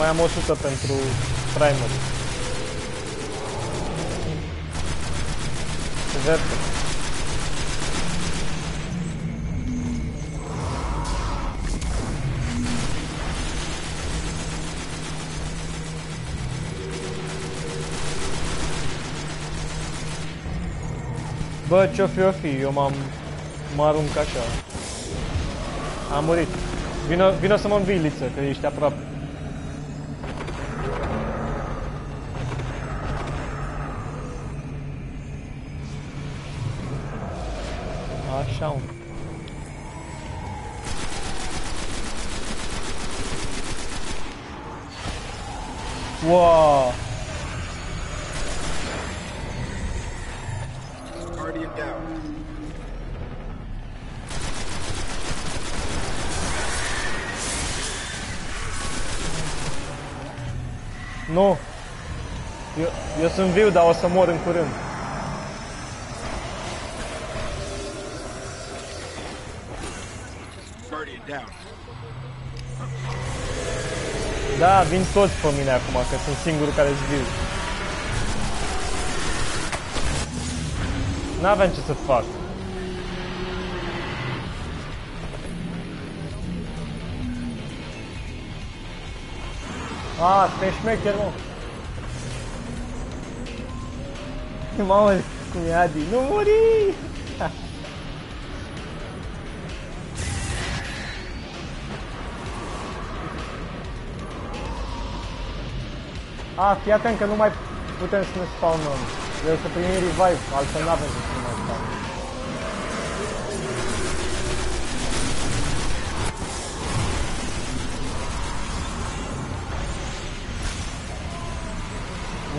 Mai am 100 pentru primary. Vertă. Bă, ce-o fi, o fi, eu m-am... mă arunc așa. Am murit. Vino, vino să mă învii, Liță, că ești aproape. Mă. Wow! Guardian down. Nu! Eu, eu sunt viu, dar o să mor în curând. Da, vin toți pe mine acum, că sunt singurul care sunt viu. N-aveam ce să fac. A, te șmecher, mă. Mamă, cum e Adi. Nu muri! A, fii atent că nu mai putem să ne spawnăm. Eu să primim revive, altfel n-avem cum să ne mai spawnăm.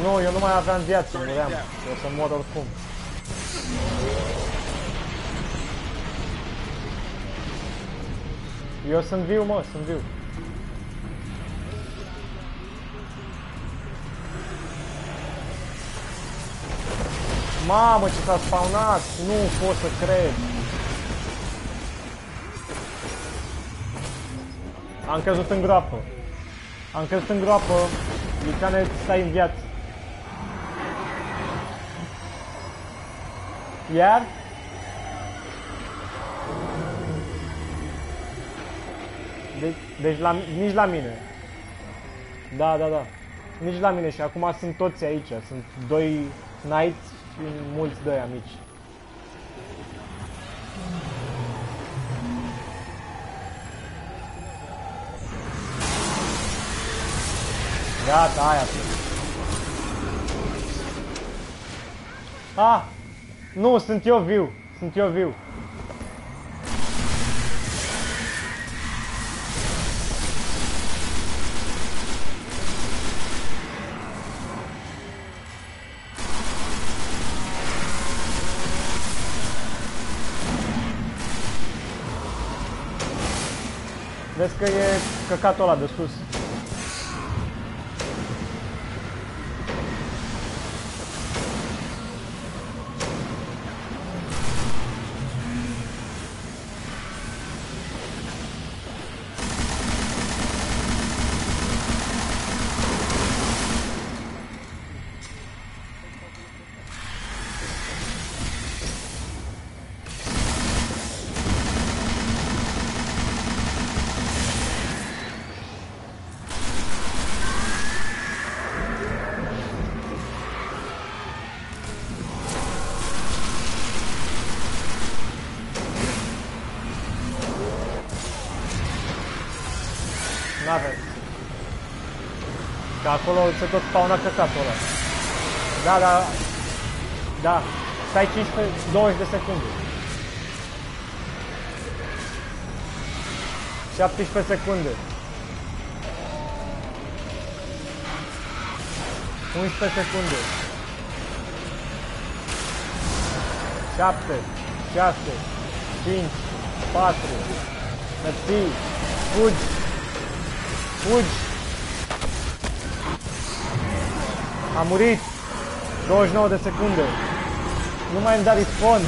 Nu, eu nu mai aveam viață, muream. Eu o să mor oricum. Eu sunt viu, mă, sunt viu. Mamă, ce s-a spawnat! Nu pot să cred! Am căzut în groapă. Am căzut în groapă. Licane, stai în viață. Iar? Deci, deci la, nici la mine. Da, da, da. Nici la mine și acum sunt toți aici. Sunt doi knights și mulți doi amici. Gata, aia. Ah! Nu, sunt eu viu. Sunt eu viu. Vezi că e căcatul ăla de sus. Că acolo se tot spawna căcatul ăla. Da, da. Da. Stai 15, 20 de secunde. 17 secunde. 11 secunde. 7, 6, 5, 4, mersi, fugi, fugi. A murit. 29 de secunde. Nu mai îmi da respawn.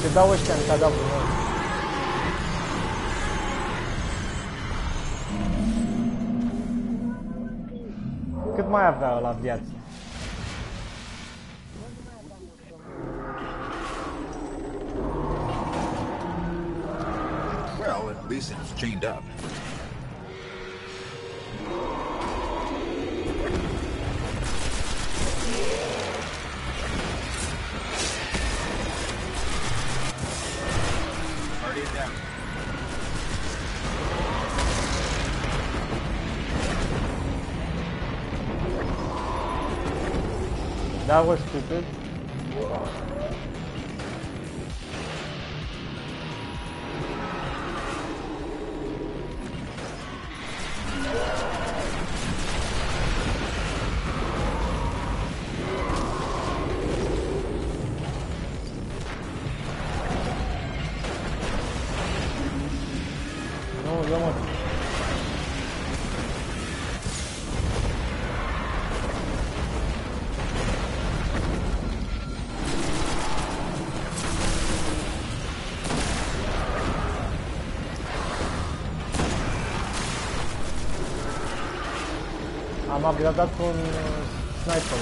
Se dau ăștia în cadavru meu. Cât mai avea la viață? Well, at least it's chained up. Was stupid. Am upgradat cu un uh, sniper.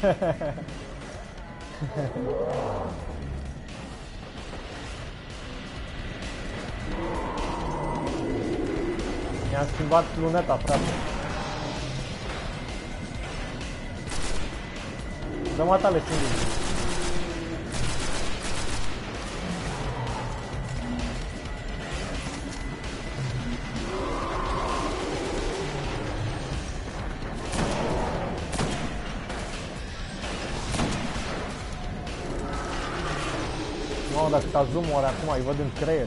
Mi-am schimbat luneta, frate. Dă-mă tale singur. Mamă, dacă ta zoom ori acum, îi văd în creier.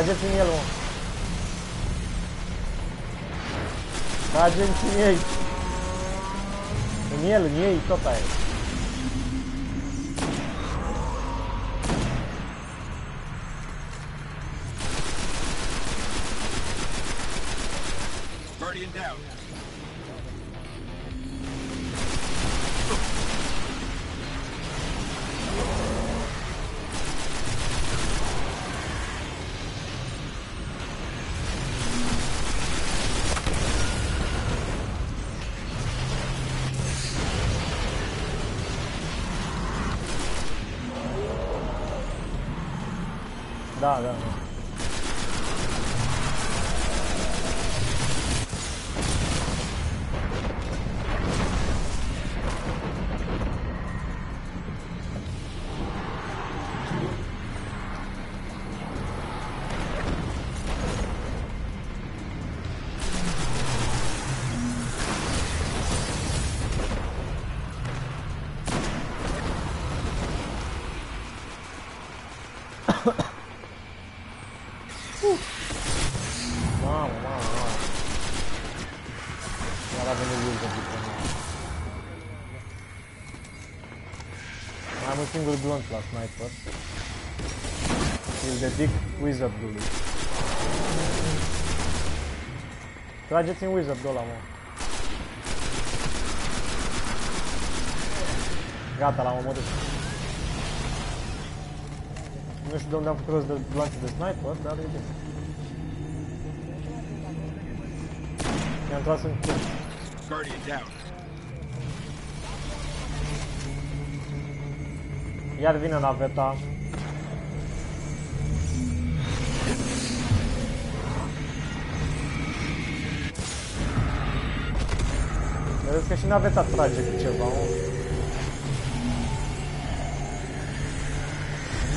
Trageți în el, mă. Trageți în ei. În el, în ei, tot aia. Mamă, mamă, mamă. Iar a venit Wilder după mine. Mai am un singur blond la sniper. Îl dedic Wizard-ului. Trageți în Wizard-ul ăla, mă. Gata, l-am omorât. Nu știu de unde am făcut rost de blanțe de sniper, dar e bine. Mi-am tras în timp. Guardian down. Iar vine naveta. Vedeți că și naveta trage cu ceva, mă.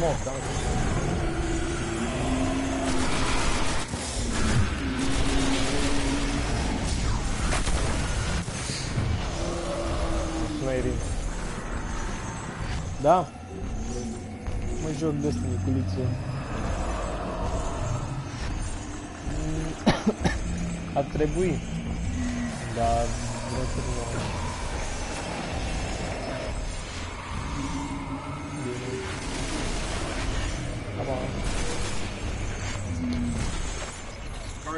Moc, dar nu știu. Smerim. Da? Mă joc de asta, Niculiță. Ar trebui. Dar vreau să nu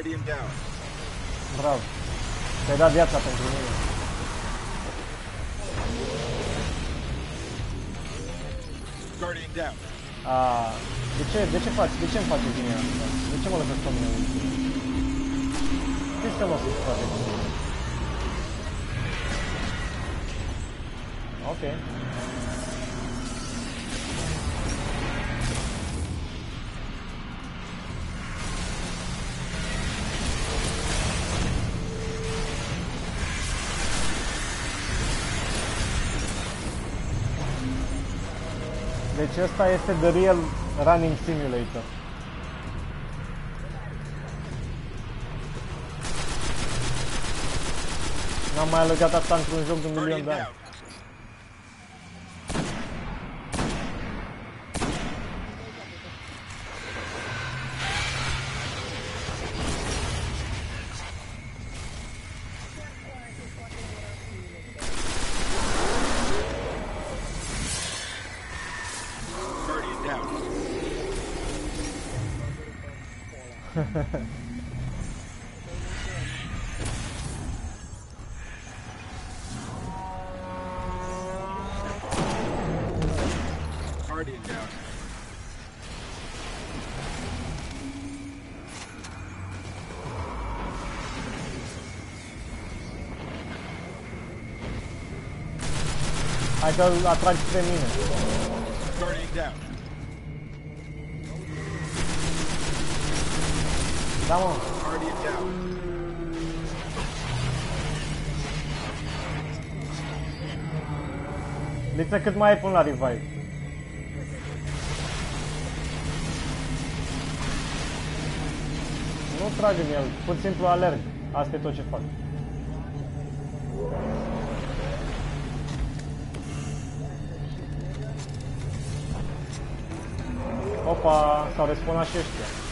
Guardian down. bravo. Ți-ai dat viața pentru mine. Guardian down. A, de ce, de ce faci, de ce îmi faci bine asta? De ce mă lăsați pe mine ultimul? Știți că mă să faci cu mine. Ok. Deci ăsta este The Real Running Simulator. N-am mai alergat asta într-un joc de un milion Guardian de ani. Guardian down. Hai că îl atragi spre mine. Guardian down. Da, mă. Guardian down. Liță cât mai ai până la revive. Nu trage în el, pur și simplu alerg. Asta e tot ce fac. Opa, s-au respawnat și ăștia.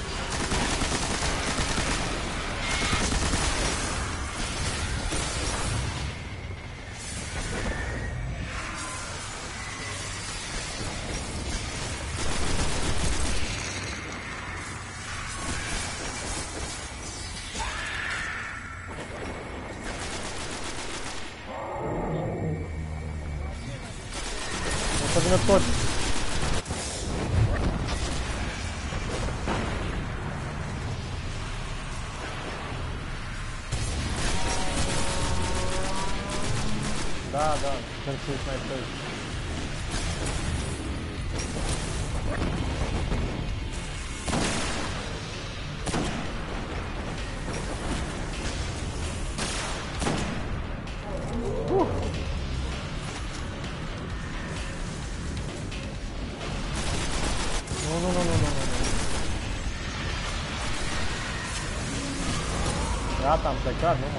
Gata, am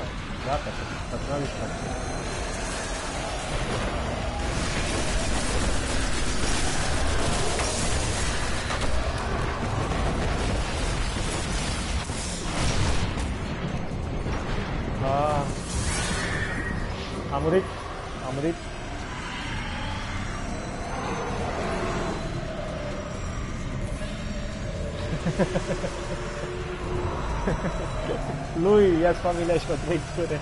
ia-ți familia și pe trei ture.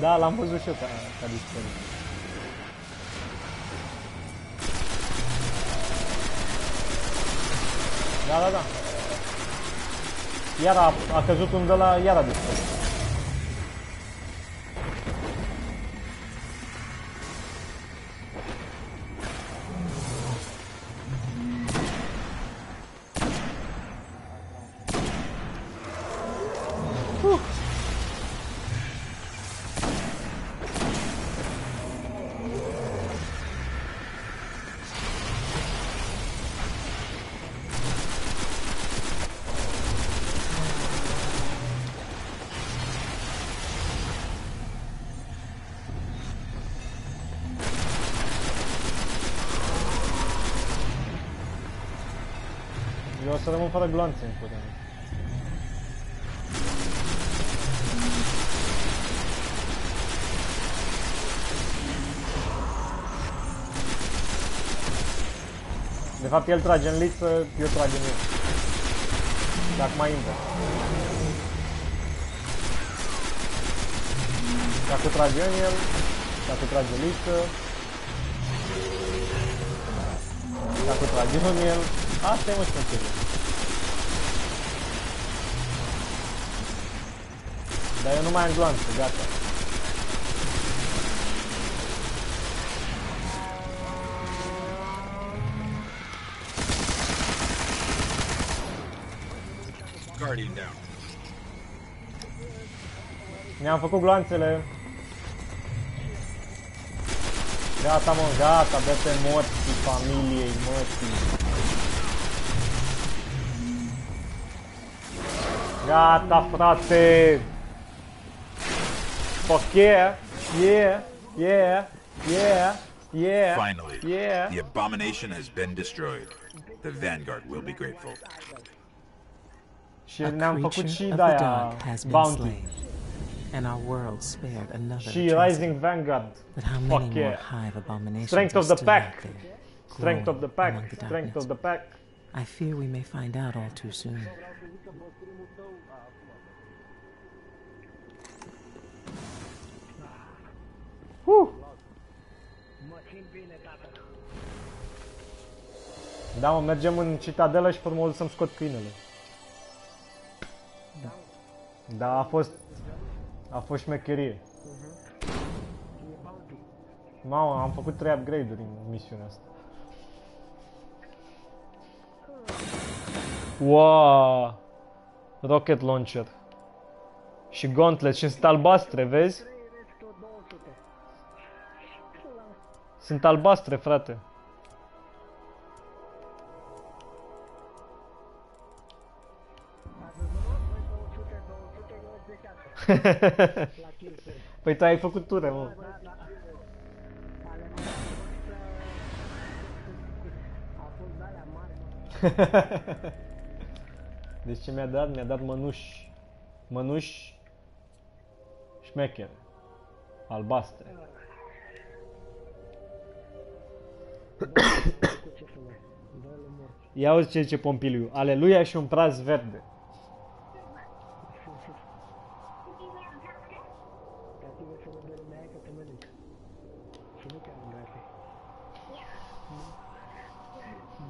Da, l-am văzut și eu ca, ca dispărut. Da, da, da. Iar a, a căzut un de la, iar a dispărut. Să rămân fără gloanțe în curând. De fapt, el trage în liță, eu trag în el. Și acum invers. Dacă trage în el, dacă trage în liță, dacă trage în el, asta e mă șmecherie. Dar eu nu mai am gloanțe, gata. Guardian down. Ne-am făcut gloanțele. Gata, mă, gata, dă pe morții familiei, morții. Gata, frate! Fuck yeah! Yeah! Yeah! Yeah! Yeah! Finally, Yeah! the abomination has been destroyed. The Vanguard will be grateful. Și A ne-am făcut creature și of the de-aia dark has been slain, and our world spared another Și atrocity. Rising Vanguard. But how Fuck more yeah. hive abominations Strength of the still pack. there, Strength of the pack. the Strength of the pack. I fear we may find out all too soon. Uh! Mă simt bine, tată. Da, mă, mergem în citadelă și pe urmă o să-mi scot câinele. Da, a fost... A fost șmecherie. Mamă, am făcut 3 upgrade-uri în misiunea asta. Wow! Rocket launcher. Și gauntlet și sunt albastre, vezi? Sunt albastre, frate. Ați văzut? Voi 200, 200, 80 La kilsuri. Păi tu ai făcut ture, mă. Da, da. Ale noastre a fost de-aia mare. Deci ce mi-a dat? Mi-a dat mănuși. Mănuși șmechere. Albastre. Ia uzi ce zice Pompiliu. Aleluia și un praz verde. Ca tine să nu dă mea că te mănânc. Și nu te-am îmbrate.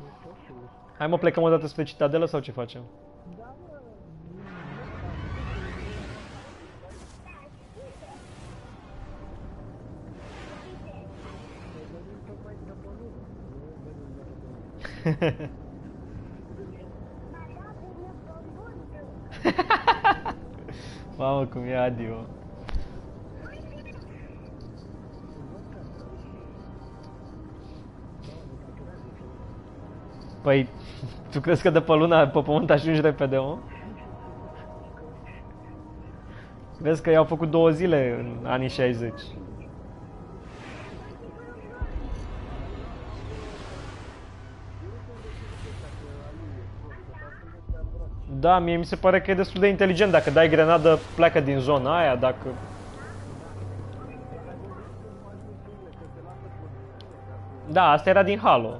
Nu pot să Hai mă, plecăm o dată spre citadelă sau ce facem? Pe pământ. Mamă, cum e Adi, mă. Păi, tu crezi că de pe luna, pe pământ ajungi repede, mă? Vezi că i-au făcut două zile în anii 60. Da, mie mi se pare că e destul de inteligent. Dacă dai grenadă, pleacă din zona aia, dacă... Da, asta era din Halo.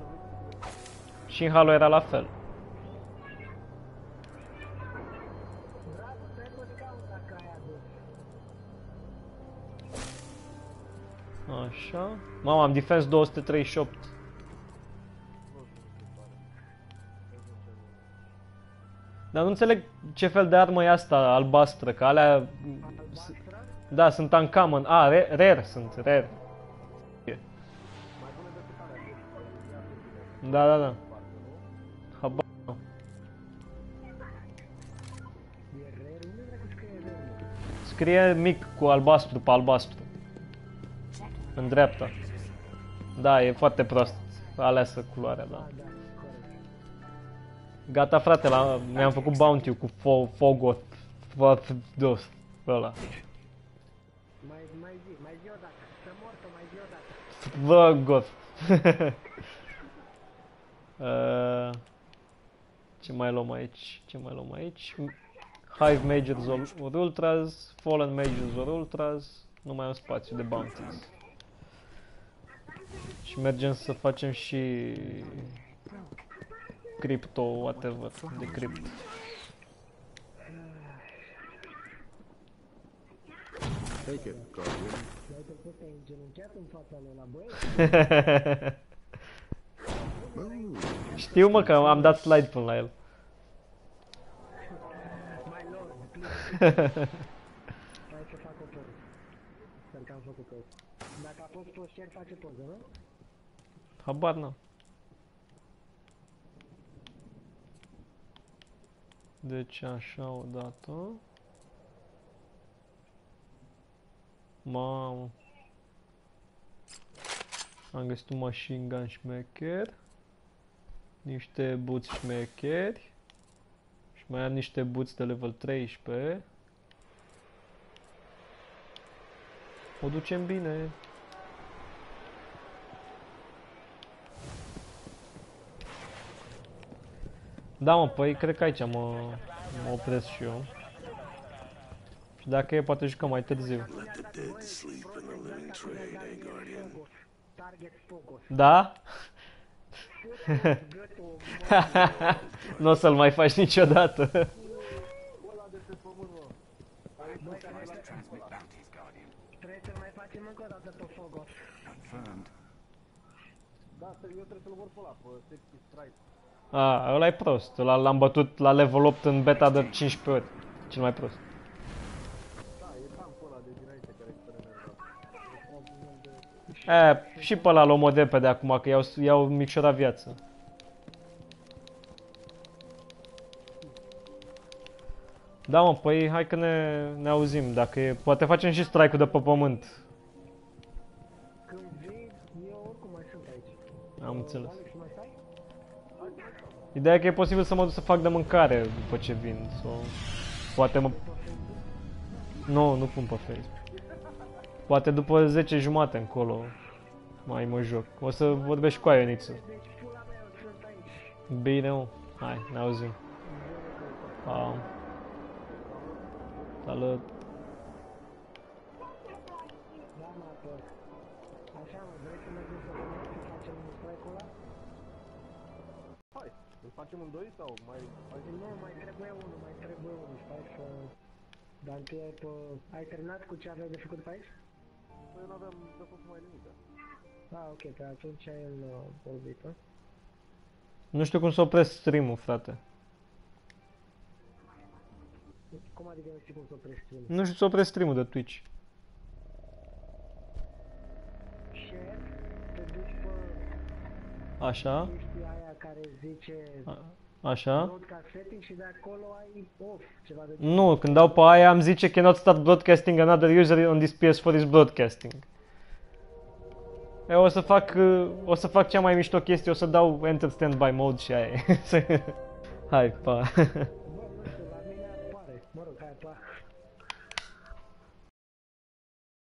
Și în Halo era la fel. Așa. Mama, am defense 238. Dar nu înțeleg ce fel de armă e asta albastră, că alea... s- Da, sunt uncommon. A, rare, rare sunt, rare. Da, da, da. Habar n-am. Scrie mic cu albastru pe albastru. În dreapta. Da, e foarte prost aleasă culoarea, da. Gata, frate, la, mi-am făcut bounty cu fo, Fogoth. Fogoth dos. Ăla. Mai, mai zi, mai zi o dată. Să mortă, mai zi o dată. Fogoth. uh, ce mai luăm aici? Ce mai luăm aici? Hive Majors or, or Ultras, Fallen Majors or Ultras, nu mai am spațiu de bounties. Și mergem să facem și crypto, whatever, de crypt. Mai trecut te-ai îngenunchiat în fața lui la băieți? Știu mă că am dat slide până la el. Mai lor, please. Hai să fac o poză. Sper că am făcut poză. Dacă a fost poster, face poză, nu? Habar n-am. Deci așa o dată. Mamă. Am găsit un machine gun șmecher. Niște boots șmecheri. Și mai am niște boots de level 13. O ducem bine. Da, mă, păi cred că aici mă, mă opresc și eu. Și dacă e, poate jucăm mai târziu. Target focus. Da? Gâtul, nu o să-l mai faci niciodată. ăla de pe pământ, mă. Băi, trebuie să- Transmit bounties, Guardian. trebuie să mai facem încă o dată pe Fogos. Confirmed. Da, eu trebuie să-l vor pe ăla, pe Sexy Strike. A, ăla e prost. Ăla l-am bătut la level 8 în beta de 15 ori. Cel mai prost. Da, e tankul ăla de dinainte care e super enervat. E, și pe ăla l-o model pe de acum, că i-au, i-au micșorat viață. Da, mă, păi hai că ne, ne auzim. Dacă e, poate facem și strike-ul de pe pământ. Când vii, eu oricum mai sunt aici. Am înțeles. Alex, mai stai? Ideea e că e posibil să mă duc să fac de mâncare după ce vin. Sau... Poate mă... Nu, nu pun pe Facebook. Poate după 10 jumate încolo mai mă joc. O să vorbesc cu Ioniță. Deci pula mea, eu sunt aici. Bine, mă. Hai, ne auzim. Pa. Salut. Facem în doi sau mai... mai Nu, mai trebuie unul, mai trebuie unul, stai să... Dar întâi ai pe... Ai terminat cu ce aveai de făcut pe aici? Păi eu n-aveam de făcut mai nimic. Ah, ok, pe atunci el uh, vorbit, hă? Nu știu cum să opresc stream-ul, frate. Cum adică nu știi cum să oprești stream? Nu știu să opresc stream-ul de Twitch. Share, te duci pe Așa, chestia aia care zice a- așa. broadcast setting și de acolo ai off, ceva de Nu, când dau pe aia am zice cannot start broadcasting another user on this PS4 is broadcasting. Eu o să fac, uh, o să fac cea mai mișto chestie, o să dau enter standby mode și aia e. Hai,